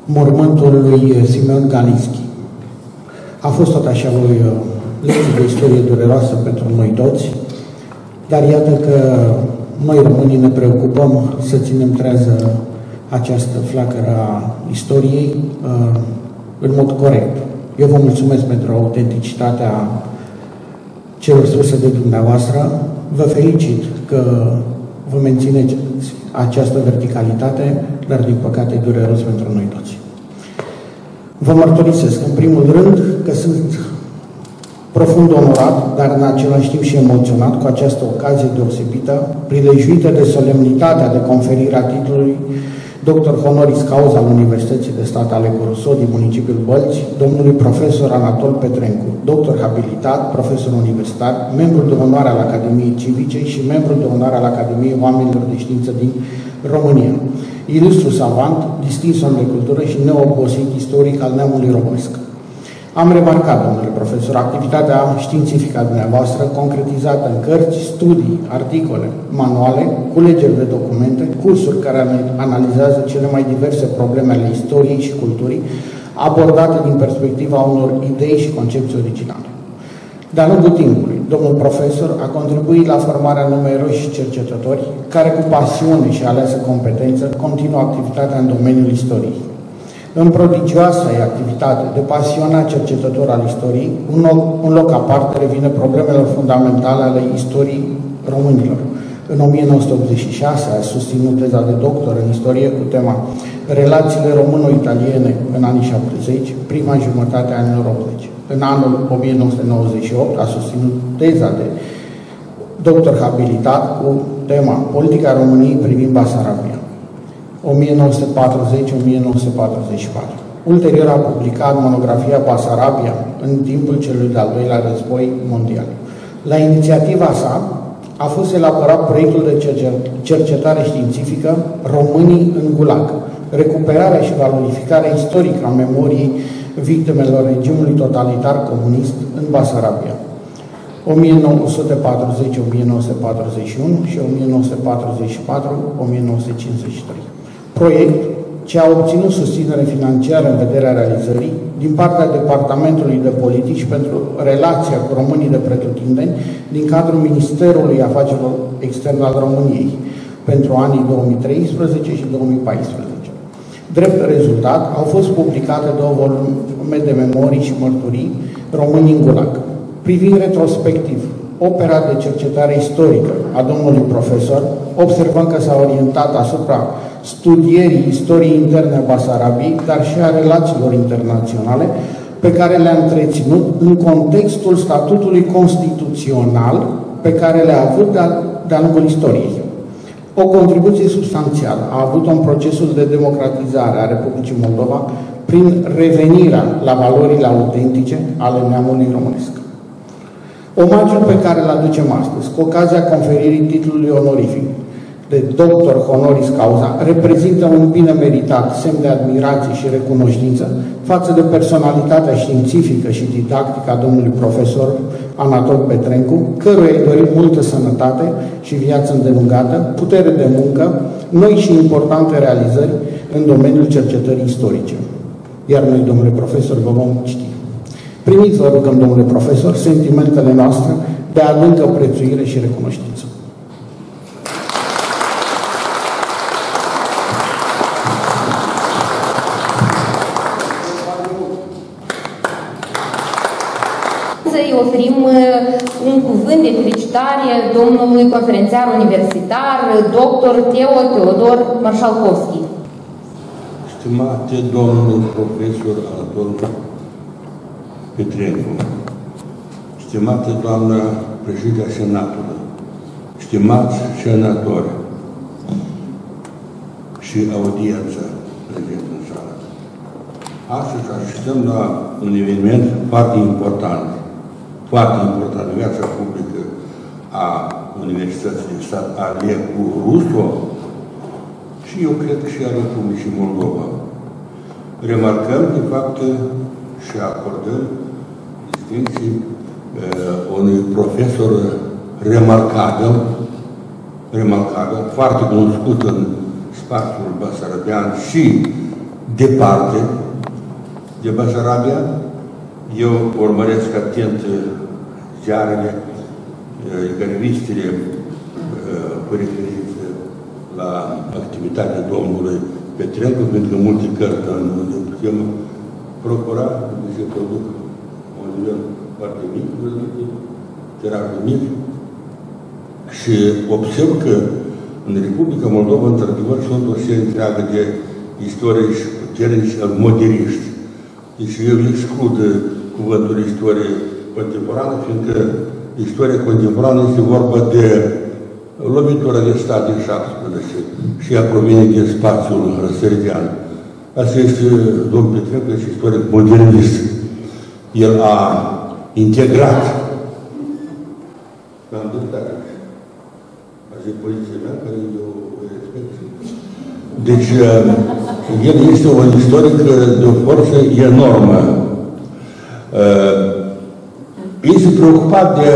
mormântul lui Simeon Galinski. A fost tot așa o uh, lecție de istorie dureroasă pentru noi toți, dar iată că noi românii ne preocupăm să ținem trează această flacără a istoriei uh, în mod corect. Eu vă mulțumesc pentru autenticitatea celor spuse de dumneavoastră. Vă felicit că vă mențineți această verticalitate, dar din păcate e dureros pentru noi toți. Vă mărturisesc, în primul rând, că sunt profund onorat, dar în același timp și emoționat cu această ocazie deosebită, prilejuită de solemnitatea de conferire a titlului doctor honoris causa al Universității de Stat ale Corso din municipiul Bălți, domnului profesor Anatol Petrencu, doctor habilitat, profesor universitar, membru de onoare al Academiei Civice și membru de onoare al Academiei Oamenilor de Știință din România, ilustru savant, distins om de cultură și neobosit istoric al neamului românesc. Am remarcat, domnule profesor, activitatea științifică a dumneavoastră concretizată în cărți, studii, articole, manuale, culegeri de documente, cursuri care analizează cele mai diverse probleme ale istoriei și culturii, abordate din perspectiva unor idei și concepții originale. De-a lungul timpului, domnul profesor a contribuit la formarea numeroși cercetători care cu pasiune și aleasă competență continuă activitatea în domeniul istoriei. În prodigioasa ei activitate de pasionat cercetător al istoriei, un loc, un loc aparte revine problemelor fundamentale ale istoriei românilor. În 1986 a susținut teza de doctor în istorie cu tema Relațiile româno-italiene în anii 70, prima jumătate a anilor 80. În anul 1998 a susținut teza de doctor habilitat cu tema Politica României privind Basarabia. 1940-1944. Ulterior a publicat monografia Basarabia în timpul celui de-al doilea război mondial. La inițiativa sa a fost elaborat proiectul de cercetare științifică Românii în Gulag, recuperarea și valorificarea istorică a memoriei victimelor regimului totalitar comunist în Basarabia. 1940-1941 și 1944-1953 proiect ce a obținut susținere financiară în vederea realizării din partea Departamentului de Politici pentru relația cu românii de pretutindeni din cadrul Ministerului Afacerilor Externe al României pentru anii 2013 și 2014. Drept rezultat, au fost publicate două volume de memorii și mărturii români în Gulag. Privind retrospectiv opera de cercetare istorică a domnului profesor, observăm că s-a orientat asupra studierii istoriei interne a Basarabiei, dar și a relațiilor internaționale pe care le-a întreținut în contextul statutului constituțional pe care le-a avut de-a lungul istoriei. O contribuție substanțială a avut în procesul de democratizare a Republicii Moldova prin revenirea la valorile autentice ale neamului românesc. Omagiul pe care îl aducem astăzi, cu ocazia conferirii titlului onorific de doctor honoris causa, reprezintă un bine meritat semn de admirație și recunoștință față de personalitatea științifică și didactică a domnului profesor Anatol Petrencu, căruia îi dorim multă sănătate și viață îndelungată, putere de muncă, noi și importante realizări în domeniul cercetării istorice. Iar noi, domnule profesor, vă vom citi. Primiți, vă rugăm, domnule profesor, sentimentele noastre de adâncă prețuire și recunoștință. Să-i oferim uh, un cuvânt de felicitare domnului conferențiar universitar, doctor Teo Teodor Marșalkovski. Stimate domnul profesor Anatol Petrencu, stimată doamnă președintea Senatului, stimați senatori și audiență prezent în sală. Astăzi asistăm la un eveniment foarte important, foarte important în viața publică a Universității de Stat Alecu Ruso și eu cred că și a Republicii Moldova. Remarcăm, de fapt, și acordăm distinții uh, unui profesor remarcabil, remarcabil, foarte cunoscut în spațiul basarabian și departe de Basarabia. Eu urmăresc atent ziarele, revistele cu referință la activitatea domnului Petrencu, pentru că multe cărți în temă procurat, se produc un nivel foarte mic, tirajul mic, și observ că în Republica Moldova, într-adevăr, sunt o serie întreagă de istorie și puternici moderiști. Deci eu exclud cuvântul istorie contemporană, fiindcă istoria contemporană este vorba de lovitura de stat din 17 și ea provine din spațiul răsăritean. Asta este domnul Petrencu, este istoric modernist. El a integrat am dreptate. Asta e poziția mea, care eu o respect. Deci, uh, el este un istoric de o forță enormă. Uh, este preocupat de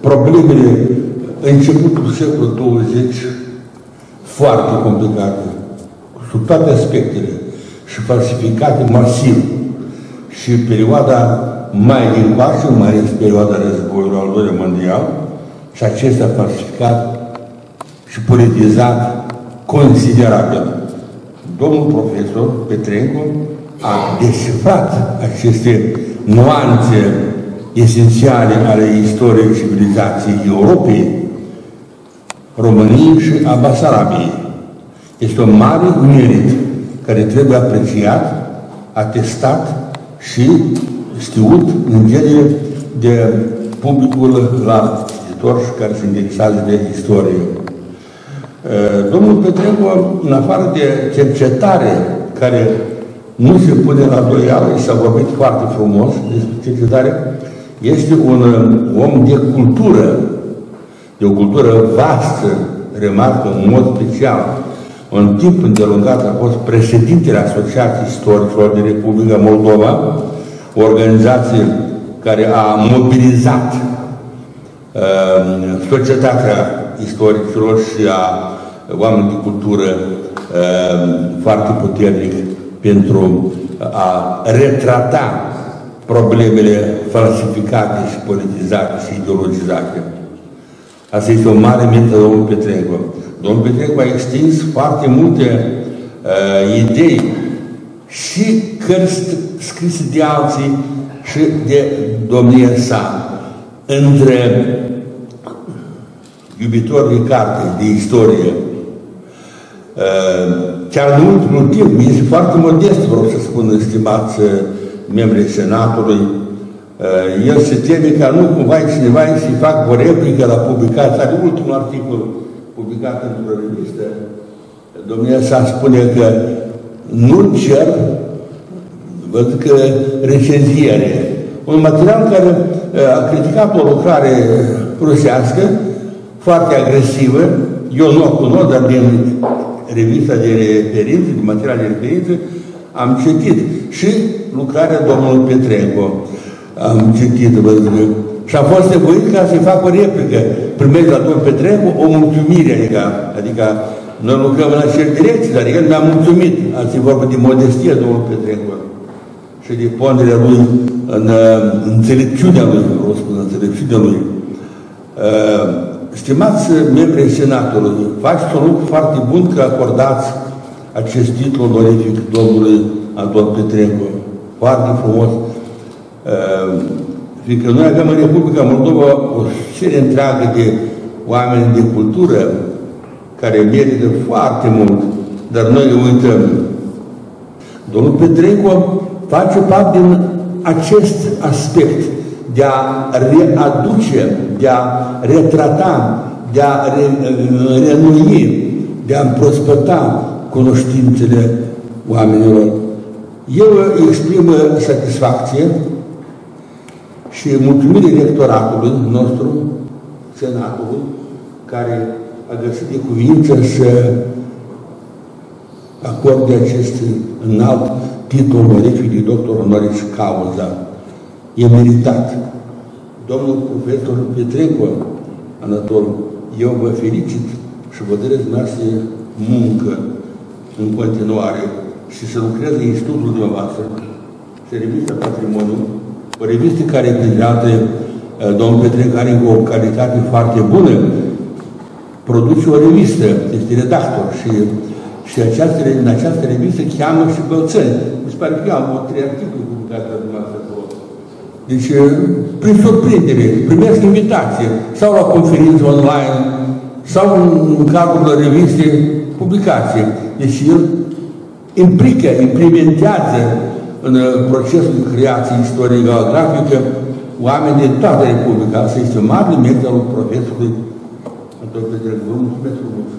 problemele începutul secolului 20 foarte complicate, sub toate aspectele și falsificate masiv. Și perioada mai din coace, mai ales perioada războiului al doilea mondial, și acesta falsificat și politizat considerabil. Domnul profesor Petrencu a descifrat aceste nuanțe esențiale ale istoriei civilizației Europei, României și a Basarabiei. Este un mare merit care trebuie apreciat, atestat și știut în genere de publicul la cititor și care se interesează de istorie. Domnul Petrencu, în afară de cercetare care nu se pune la doială și s-a vorbit foarte frumos despre cercetare, este un om de cultură, de o cultură vastă, remarcă în mod special. În timp îndelungat a fost președintele Asociației Istoricilor de Republica Moldova, o organizație care a mobilizat uh, societatea istoricilor și a oameni de cultură uh, foarte puternic pentru a retrata problemele falsificate și politizate și ideologizate. Asta este o mare minte de domnul Petrencu. Domnul Petrencu a extins foarte multe uh, idei și cărți scrise de alții și de domnia sa între iubitori de carte, de istorie. Uh, chiar în ultimul timp, este foarte modest, vreau să spun, stimați uh, membrii Senatului, uh, el se teme ca nu cumva cineva să-i fac o replică la publicația, de ultimul articol publicat într-o revistă, domnia sa spune că nu cer, văd că recenziere. Un material care uh, a criticat o lucrare rusească, foarte agresivă, eu nu o cunosc, dar din revista de referință, din material de referință, am citit și lucrarea domnului Petrenco. Am citit, vă zic, și am fost nevoit ca să-i fac o replică. Primesc la domnul Petrenco o mulțumire, adică, adică noi lucrăm în acel direcție, dar el mi-a mulțumit. Asta e vorba de modestie, domnul Petrenco. Și de ponderea lui în, în înțelepciunea lui, vreau spun, înțelepciunea lui. Uh, stimați membrii Senatului, faceți un lucru foarte bun că acordați acest titlu onorific domnului Anton Petrencu. Foarte frumos. Uh, fiindcă noi avem în Republica Moldova o serie întreagă de oameni de cultură care merită foarte mult, dar noi îi uităm. Domnul Petrencu face parte din acest aspect de a readuce, de a retrata, de a re, renui, de a împrospăta cunoștințele oamenilor. Eu exprim satisfacție și mulțumire electoratului nostru, Senatului, care a găsit de cuvință să acorde acest înalt titlu onorific de doctor honoris cauza. E meritat. Domnul profesor Petrecu, Anatol, eu vă felicit și vă doresc dumneavoastră muncă în continuare și să lucreze în institutul dumneavoastră, și revista Patrimoniu, o revistă care e prezentată uh, domnul Petrecu are o calitate foarte bună, produce o revistă, este redactor și, și această, în această revistă cheamă și bălțăni. Mi se pare că eu am o trei articole publicate la dumneavoastră acolo. Deci, uh, prin surprindere, primesc invitație sau la conferință online, sau în cadrul revistei publicație. Deci el implică, implementează în uh, procesul de creație istoriei geografică oameni din toată Republica. Asta este un mare merit al profesorului Domnule Petrencu, vă mulțumesc frumos.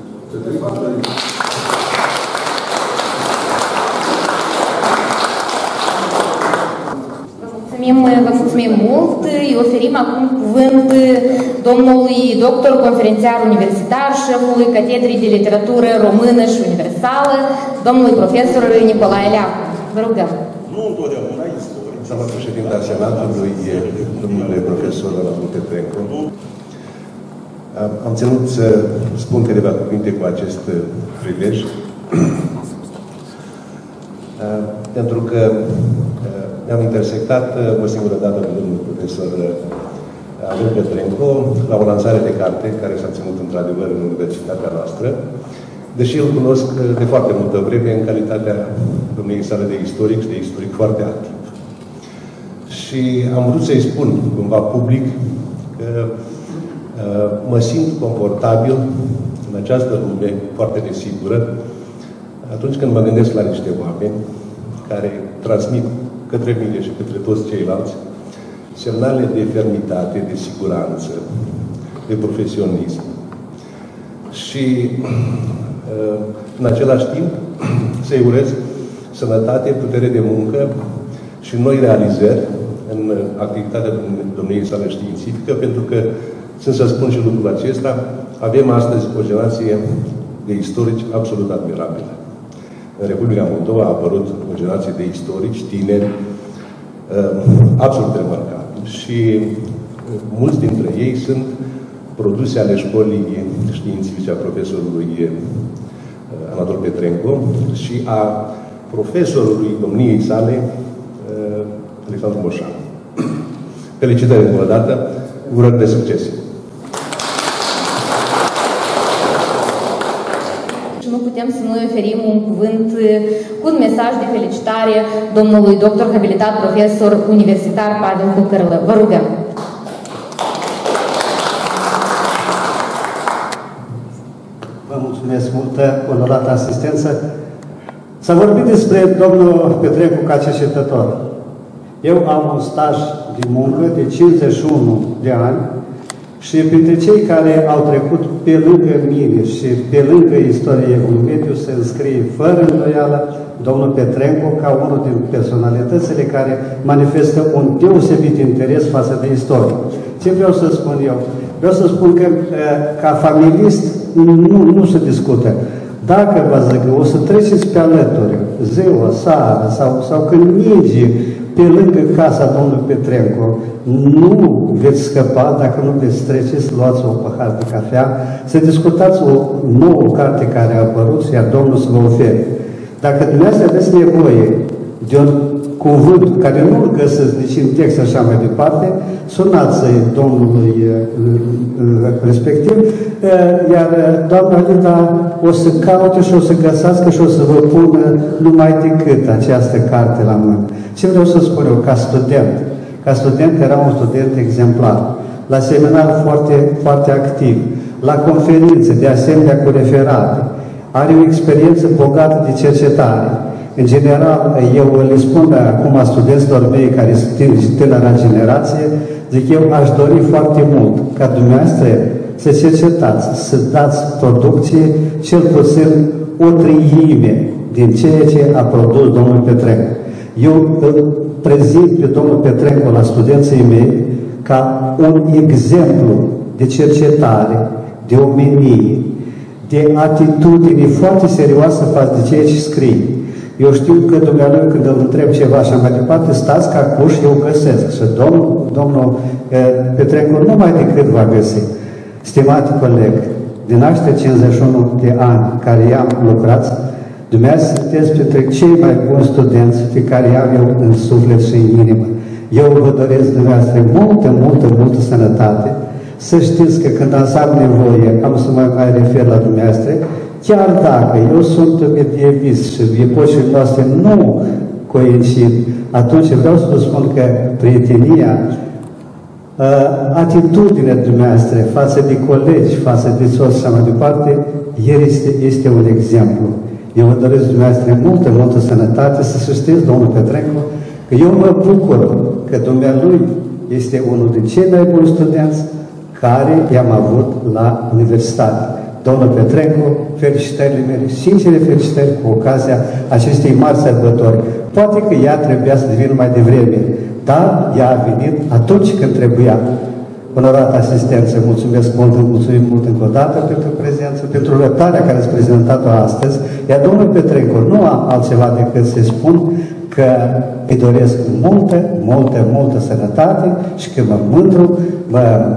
Mulțumim, vă mulțumim mult. Îi oferim acum cuvânt domnului doctor conferențiar universitar, șefului Catedrei de Literatură Română și Universală, domnului profesor Nicolae Leacu. Vă rugăm. Nu întotdeauna istorie. Doamna președinte a Senatului, domnule profesor Anatol Petrencu, am ținut să spun câteva cuvinte cu acest prilej, pentru că ne-am intersectat uh, o singură dată cu domnul profesor uh, Adel Petrenco la o lansare de carte care s-a ținut într-adevăr în universitatea noastră, deși îl cunosc uh, de foarte multă vreme în calitatea domniei sale de istoric și de istoric foarte activ. Și am vrut să-i spun cumva public că uh, mă simt confortabil în această lume foarte desigură atunci când mă gândesc la niște oameni care transmit către mine și către toți ceilalți, semnale de fermitate, de siguranță, de profesionism. Și uh, în același timp să-i urez sănătate, putere de muncă și noi realizări în activitatea domniei sale științifică, pentru că, sunt să spun și lucrul acesta, avem astăzi o generație de istorici absolut admirabilă. În Republica Moldova a apărut o generație de istorici, tineri, uh, absolut remarcabili. Și uh, mulți dintre ei sunt produse ale școlii științifice a profesorului uh, Anatol Petrenco și a profesorului domniei sale, Alexandru Moșan. Felicitări încă o dată, urări de succes! Putem să noi oferim un cuvânt cu un mesaj de felicitare domnului doctor habilitat profesor universitar Pavel Cucărlă. Vă rugăm! Vă mulțumesc multă, onorată asistență. S-a vorbit despre domnul Petrecu ca cercetător. Eu am un staj de muncă de 51 de ani și printre cei care au trecut pe lângă mine și pe lângă istorie un mediu se înscrie fără îndoială domnul Petrenco ca unul din personalitățile care manifestă un deosebit interes față de istorie. Ce vreau să spun eu? Vreau să spun că ca familist nu, nu se discută. Dacă vă zic, o să treceți pe alături, ziua, seara sau, sau când nige pe lângă casa domnului Petrenco, nu veți scăpa dacă nu veți trece să luați o pahar de cafea, să discutați o nouă carte care a apărut, iar Domnul să vă ofere. Dacă dumneavoastră aveți nevoie de un cuvânt care nu-l găsesc nici în text așa mai departe, sunați Domnului uh, uh, respectiv, uh, iar doamna Linda o să caute și o să găsească și o să vă pună numai decât această carte la mână. Ce vreau să spun eu, ca student? Ca student era un student exemplar, la seminar foarte, foarte activ, la conferințe, de asemenea cu referate, are o experiență bogată de cercetare, în general, eu le spun acum studenților mei care sunt tânăra generație, zic eu, aș dori foarte mult ca dumneavoastră să cercetați, să dați producție cel puțin o treime din ceea ce a produs domnul Petrencu. Eu îl prezint pe domnul Petrencu la studenții mei ca un exemplu de cercetare, de omenie, de atitudine foarte serioasă față de ceea ce scrie. Eu știu că dumneavoastră când îl întreb ceva așa mai departe, stați ca cuș, eu găsesc. Și domnul, domnul Petrecu nu mai decât va găsi. Stimate coleg, din aștept 51 de ani care i-am lucrat, dumneavoastră sunteți printre cei mai buni studenți pe care i-am eu în suflet și în inimă. Eu vă doresc dumneavoastră multă, multă, multă sănătate. Să știți că când am nevoie, am să mă mai refer la dumneavoastră, Chiar dacă eu sunt medievist și epocile noastre nu coincid, atunci vreau să vă spun că prietenia, ă, atitudinea dumneavoastră față de colegi, față de soți și mai departe, el este, este un exemplu. Eu vă doresc dumneavoastră multă, multă sănătate, să știți, domnul Petrencu, că eu mă bucur că dumnealui este unul din cei mai buni studenți, care i-am avut la universitate. Domnul Petrencu, felicitările mele, sincere felicitări cu ocazia acestei marți sărbători. Poate că ea trebuia să devină mai devreme, dar ea a venit atunci când trebuia. Onorată asistență, mulțumesc mult, mulțumim mult încă o dată pentru prezență, pentru răbdarea care ați prezentat-o astăzi. Iar domnul Petrencu nu am altceva decât să spun că îi doresc multă, multă, multă sănătate și că mă mândru, mă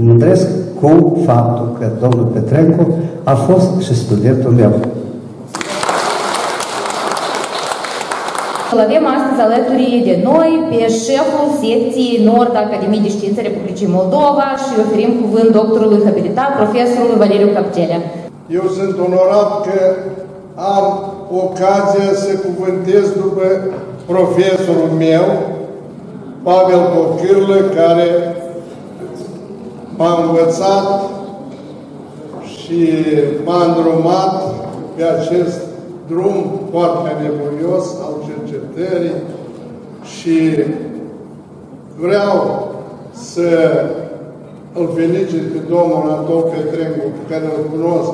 mândresc cu faptul că domnul Petrencu a fost și studentul meu. Îl avem astăzi alături de noi pe șeful secției Nord Academiei de Științe Republicii Moldova și oferim cuvânt doctorului habilitat, profesorul Valeriu Capcelea. Eu sunt onorat că am ocazia să cuvântez după profesorul meu, Pavel Cocârlă, care m-a învățat și m-a îndrumat pe acest drum foarte nevoios al cercetării și vreau să îl felicit pe domnul Anton Petrencu, pe care îl cunosc.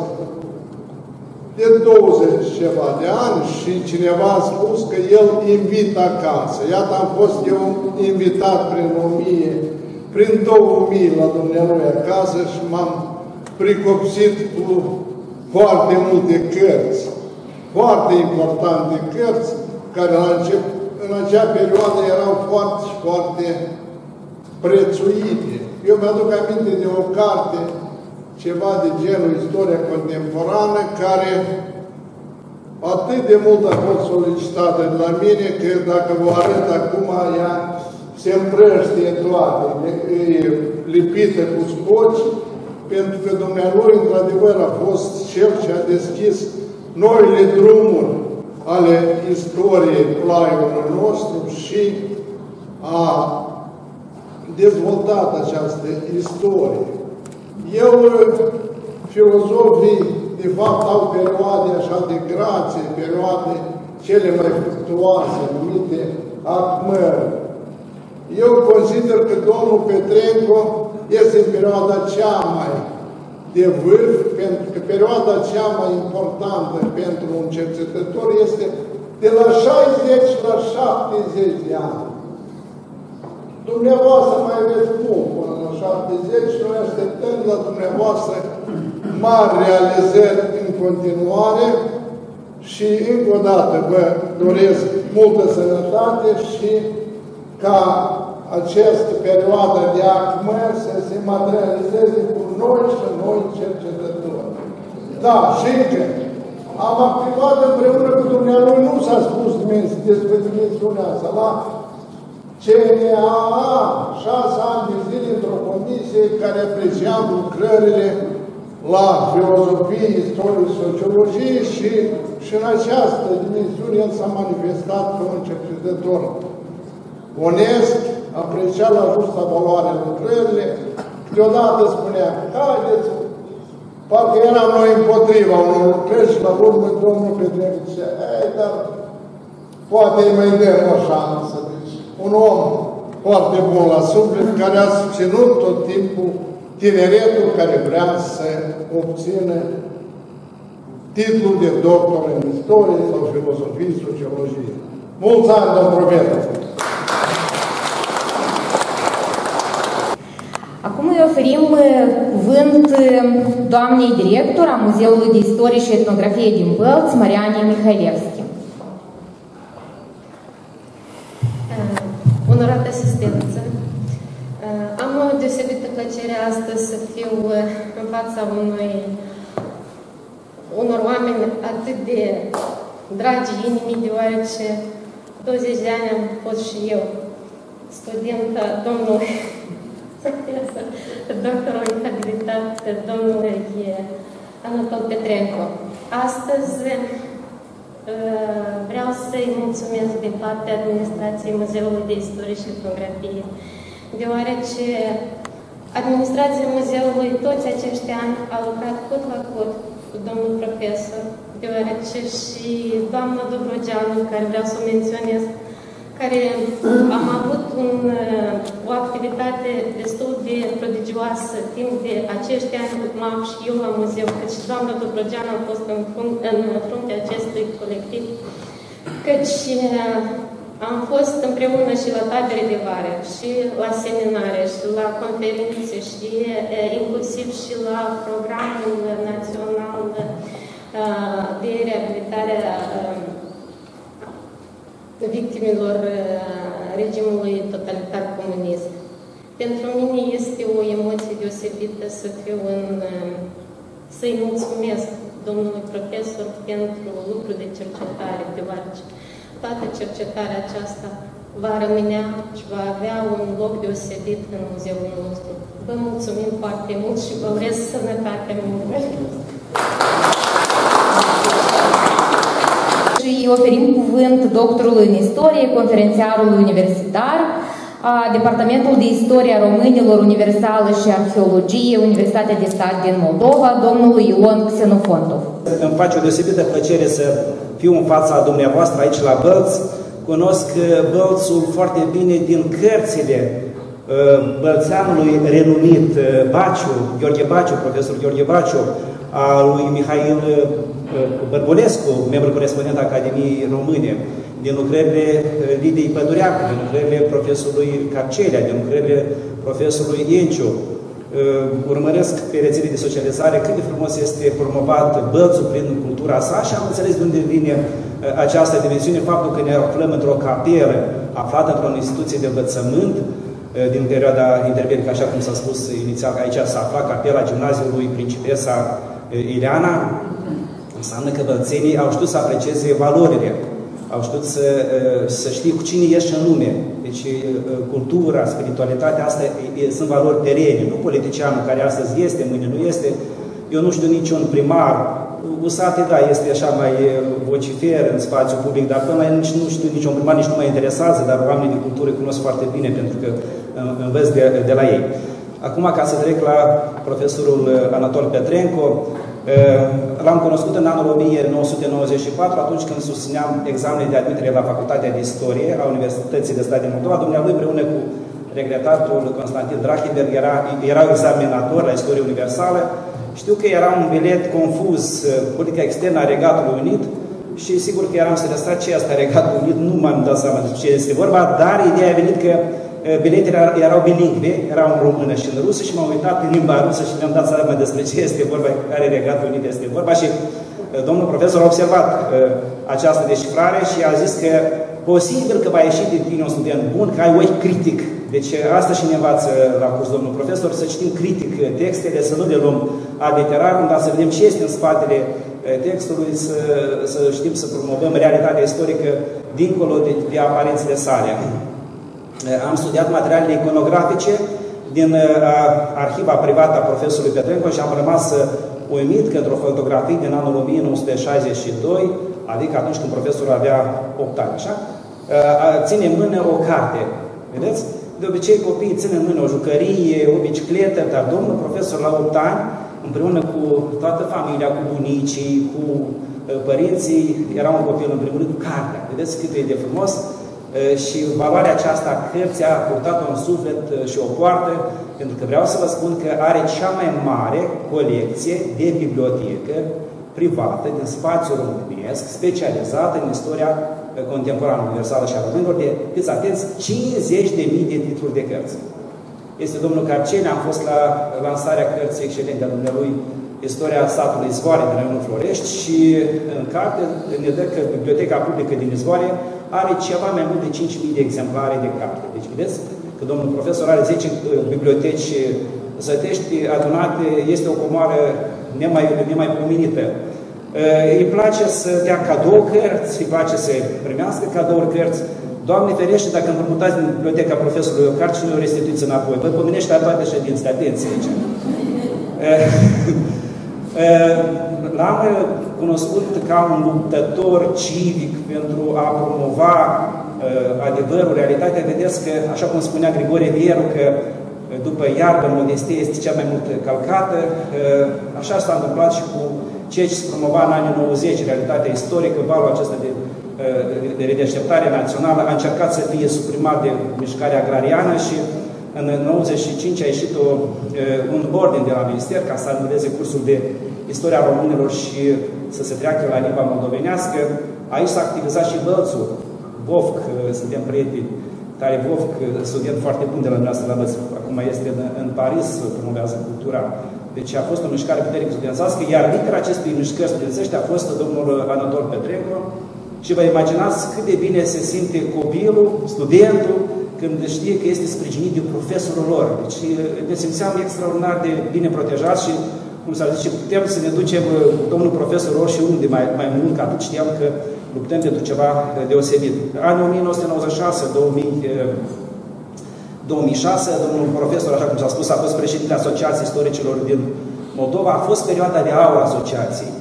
De 20 ceva de ani și cineva a spus că el invită acasă. Iată, am fost eu invitat prin 1000, prin 2000 la Dumnezeu acasă și m-am pricopsit cu foarte multe cărți. Foarte importante cărți, care la încep, în acea perioadă erau foarte, foarte prețuite. Eu mi-aduc aminte de o carte, ceva de genul Istoria contemporană, care atât de mult a fost solicitată de la mine, că dacă vă arăt acum, ea se împrăștie toate, e lipită cu scoci, pentru că Dumnezeu, într-adevăr, a fost cel ce a deschis noile drumuri ale istoriei plaiului nostru și a dezvoltat această istorie. Eu, filozofii, de fapt, au perioade așa de grație, perioade cele mai fructuoase, numite acmări. Eu consider că domnul Petrenco este în perioada cea mai de vârf, pentru că perioada cea mai importantă pentru un cercetător este de la 60 la 70 de ani. Dumneavoastră mai aveți cum până la 70 noi așteptăm la dumneavoastră mari realizări în continuare și încă o dată vă doresc multă sănătate și ca această perioadă de acmă să se materializeze cu noi și noi cercetători. Da, și încă, am activat împreună cu Dumnezeu, nu s-a spus despre dimensiunea asta, la CNAA, șase ani de zile într-o comisie care apreciam lucrările la filozofie, istorie, sociologie și, și în această dimensiune el s-a manifestat ca un cercetător onest, aprecia la justa valoare lucrările, deodată spunea, haideți, parcă eram noi împotriva unor lucrări și la urmă Domnul Petrecu zicea, ei, dar poate îi mai dăm o șansă. Deci, un om foarte bun la suflet, care a susținut tot timpul tineretul care vrea să obțină titlul de doctor în istorie sau filozofie, sociologie. Mulți ani, domn profesor! Acum îi oferim uh, cuvânt uh, doamnei director a Muzeului de Istorie și Etnografie din Bălți, Mariane Mihailevski. Uh, onorată asistență, am o deosebită plăcere astăzi să fiu în fața unui, unor oameni atât de dragi inimii, deoarece 20 de ani am fost și eu studentă domnului doctorul habilitat domnul Anatol Petrenco. Astăzi uh, vreau să-i mulțumesc de partea administrației Muzeului de Istorie și Etnografie, deoarece administrația muzeului toți acești ani a lucrat cot la cot cu domnul profesor, deoarece și doamna Dobrogeanu, care vreau să o menționez, care am avut un, o activitate destul de prodigioasă timp de acești ani, m-am și eu la muzeu, cât și doamna Dobrogean am fost în, frunt, în fruntea acestui colectiv, căci am fost împreună și la tabere de vară, și la seminare, și la conferințe, și inclusiv și la programul național de reabilitare a victimelor regimului totalitar comunist. Pentru mine este o emoție deosebită să fiu în, să-i mulțumesc domnului profesor pentru lucru de cercetare, deoarece toată cercetarea aceasta va rămânea și va avea un loc deosebit în muzeul nostru. Vă mulțumim foarte mult și vă urez sănătate mult. Și oferim cuvânt doctorului în istorie, conferențiarului universitar, a Departamentul de Istoria Românilor Universală și Arheologie, Universitatea de Stat din Moldova, domnul Ion Xenofontov. Îmi face o deosebită plăcere să fiu în fața dumneavoastră aici la Bălț. Cunosc uh, Bălțul foarte bine din cărțile uh, bălțeanului renumit uh, Baciu, Gheorghe Baciu, profesor Gheorghe Baciu, a lui Mihail Bărbulescu, membru corespondent Academiei Române, din lucrările Lidiei Pădureacu, din lucrările profesorului Carcelea, din lucrările profesorului Ienciu, Uh, urmăresc pe rețele de socializare cât de frumos este promovat bălțul prin cultura sa și am înțeles de unde vine uh, această dimensiune, faptul că ne aflăm într-o capelă aflată într-o instituție de învățământ uh, din perioada interbelică, așa cum s-a spus inițial, că aici s-a aflat capela gimnaziului Principesa Ileana, înseamnă că bălțenii au știut să aprecieze valorile au știut să, să știe cu cine ești în lume. Deci cultura, spiritualitatea, asta sunt valori perene, nu politicianul care astăzi este, mâine nu este. Eu nu știu niciun primar, Usate, da, este așa mai vocifer în spațiu public, dar până la nici nu știu niciun primar, nici nu mă interesează, dar oamenii de cultură cunosc foarte bine, pentru că învăț de, de la ei. Acum, ca să trec la profesorul Anatol Petrenco, L-am cunoscut în anul 1994, atunci când susțineam examenele de admitere la Facultatea de Istorie a Universității de Stat din Moldova. Dumnealui împreună cu regretatul Constantin Drachenberg era, era examinator la istorie universală. Știu că era un bilet confuz, politica externă a Regatului Unit, și sigur că eram stresat ce asta Regatul Unit, nu m-am dat seama de ce este vorba, dar ideea a venit că biletele erau bilingve, erau în română și în rusă și m-am uitat în limba rusă și mi-am dat seama despre ce este vorba, care Regatul Unit este vorba și domnul profesor a observat această deșifrare și a zis că posibil că va ieși din tine un student bun, că ai ochi critic. Deci asta și ne învață la curs domnul profesor, să citim critic textele, să nu le luăm arbitrar, dar să vedem ce este în spatele textului, să, să știm să promovăm realitatea istorică dincolo de, de aparențele sale. Am studiat materialele iconografice din uh, arhiva privată a profesorului Petrenco și am rămas uh, uimit că într-o fotografie din anul 1962, adică atunci când profesorul avea 8 ani, așa, uh, ține în mână o carte. Vedeți? De obicei copiii țin în mână o jucărie, o bicicletă, dar domnul profesor la 8 ani, împreună cu toată familia, cu bunicii, cu părinții, era un copil în primul rând cu cartea. Vedeți cât e de frumos? Și valoarea aceasta a cărții a purtat-o în suflet și o poartă, pentru că vreau să vă spun că are cea mai mare colecție de bibliotecă privată din spațiul românesc, specializată în istoria contemporană universală și a românilor, de, fiți atenți, 50.000 de titluri de cărți. Este domnul Carcene, am fost la lansarea cărții excelente a dumnealui Istoria satului Izvoare din Raionul Florești și în carte ne dă că Biblioteca Publică din Izvoare are ceva mai mult de 5.000 de exemplare de carte. Deci vedeți că domnul profesor are 10 uh, biblioteci sătești adunate, este o comoară nemai, nemaipomenită. Uh, îi place să dea cadou cărți, îi place să primească cadouri cărți. Doamne ferește, dacă împrumutați din biblioteca profesorului o carte și nu o restituiți înapoi. Vă pomenește la toate ședințele, atenție aici. Uh, l-am cunoscut ca un luptător civic pentru a promova uh, adevărul, realitatea. Vedeți că, așa cum spunea Grigore Vieru, că uh, după iarbă, modestie este cea mai mult calcată. Uh, așa s-a întâmplat și cu ceea ce se promova în anii 90, realitatea istorică, valul acesta de de redeșteptare națională a încercat să fie suprimat de mișcarea agrariană și în 95 a ieșit o, un ordin de la minister ca să anuleze cursul de istoria românilor și să se treacă la limba moldovenească. Aici s-a activizat și Bălțul, Bofc, suntem prieteni, Tare Bofc, student foarte bun de la noastră la Bălț, acum este în, în Paris, promovează cultura. Deci a fost o mișcare puternică studențească, iar lidera acestui mișcări studențești a fost domnul Anatol Petrenco, și vă imaginați cât de bine se simte copilul, studentul, când știe că este sprijinit de profesorul lor. Deci ne simțeam extraordinar de bine protejați și, cum s-a zis, putem să ne ducem domnul profesor oriunde mai, mai mult, că atât știam că luptăm pentru ceva deosebit. Anul 1996, 2000, 2006, domnul profesor, așa cum s-a spus, a fost președinte Asociației Istoricilor din Moldova, a fost perioada de aur asociației.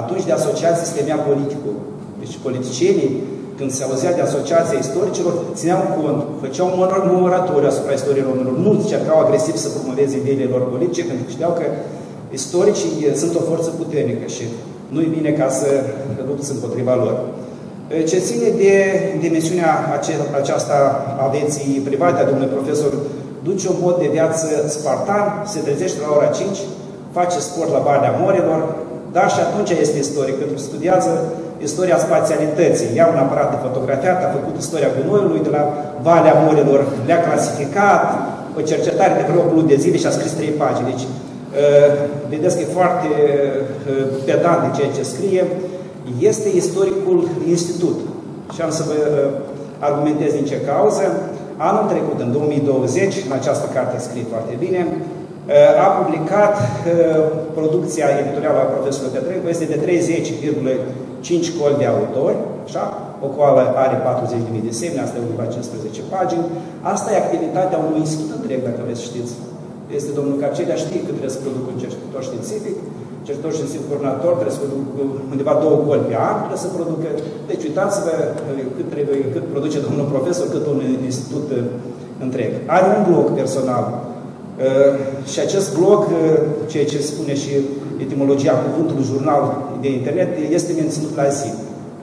Atunci de asociație se temea politicul. Deci politicienii, când se auzea de asociația istoricilor, țineau cont, făceau moratoriu asupra istoriei românilor. Nu încercau agresiv să promoveze ideile lor politice, pentru că știau că istoricii sunt o forță puternică și nu-i bine ca să lupți împotriva lor. Ce ține de dimensiunea aceasta a vieții private a domnului profesor, duce un mod de viață spartan, se trezește la ora 5, face sport la Valea Morilor, dar și atunci este istoric, pentru că studiază istoria spațialității. Ia un aparat de fotografiat, a făcut istoria gunoiului de la Valea Morilor, le-a clasificat, o cercetare de vreo 8 de zile și a scris 3 pagini. Deci, uh, vedeți că e foarte uh, pedant de ceea ce scrie. Este istoricul institut. Și am să vă uh, argumentez din ce cauză. Anul trecut, în 2020, în această carte scrie foarte bine, a publicat producția editorială a profesorului Petrencu, este de 30,5 coli de autori, așa? o coală are 40.000 de semne, asta e undeva 15 pagini. Asta e activitatea unui institut întreg, dacă vreți știți. Este domnul Capcelia, știe că trebuie să producă un cercetător științific, cercetător științific coordonator, trebuie să producă undeva două coli pe an, trebuie să producă. Deci uitați-vă cât, trebuie, cât produce domnul profesor, cât un institut întreg. Are un blog personal, Uh, și acest blog, uh, ceea ce spune și etimologia cuvântului jurnal de internet, este menținut la zi.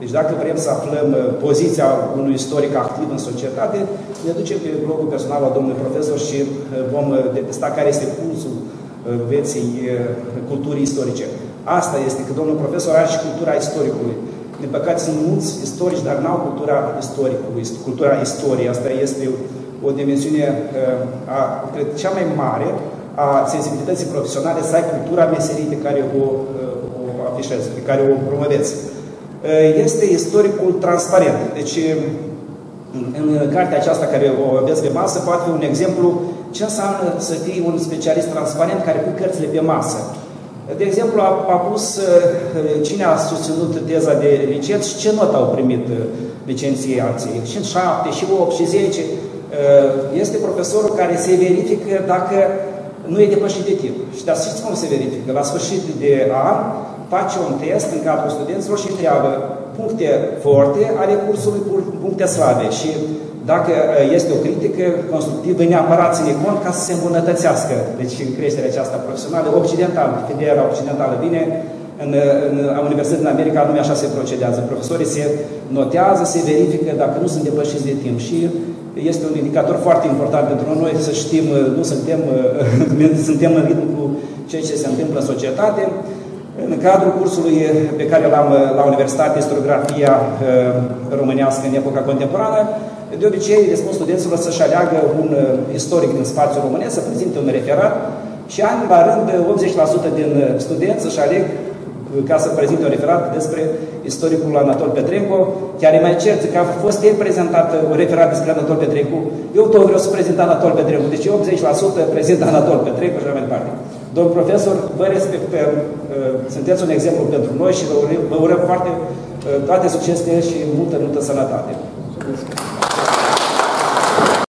Deci dacă vrem să aflăm uh, poziția unui istoric activ în societate, ne ducem pe blogul personal al domnului profesor și vom detesta care este pulsul vieții culturii istorice. Asta este că domnul profesor are și cultura istoricului. Din păcate sunt mulți istorici, dar n-au cultura istoricului, cultura istoriei. Asta este o dimensiune uh, a, cred, cea mai mare a sensibilității profesionale să ai cultura meseriei pe care o, uh, o afișezi, pe care o promovezi. Uh, este istoricul transparent. Deci, în cartea aceasta care o aveți pe masă, poate fi un exemplu ce înseamnă să fii un specialist transparent care pui cărțile pe masă. De exemplu, a, a pus cine a susținut teza de licență și ce notă au primit licențiații. Și 7, și 8, și 10. Uh, este profesorul care se verifică dacă nu e depășit de timp. Și dar știți cum se verifică? La sfârșit de an face un test în cadrul studenților și întreabă puncte forte ale cursului, puncte slabe. Și dacă uh, este o critică constructivă, neapărat ține cont ca să se îmbunătățească. Deci în creșterea aceasta profesională, occidentală, filiera occidentală vine, în, în Universitatea în America nu așa se procedează. Profesorii se notează, se verifică dacă nu sunt depășiți de timp și este un indicator foarte important pentru noi să știm, nu suntem, suntem în ritm cu ceea ce se întâmplă în societate. În cadrul cursului pe care l-am la Universitate, Istoriografia uh, Românească în epoca contemporană, de obicei le spun studenților să-și aleagă un uh, istoric din spațiul românesc, să prezinte un referat și an la rând 80% din studenți își aleg ca să prezinte un referat despre istoricul Anatol Petrenco, chiar e mai cert că a fost el prezentat un referat despre Anatol Petrenco, eu tot vreau să prezint Anatol Petrenco, deci 80% prezint Anatol Petrenco și mai departe. Domnul profesor, vă respectăm, uh, sunteți un exemplu pentru noi și vă urăm, vă urăm foarte uh, toate succesele și multă, multă sănătate. Mulțumesc.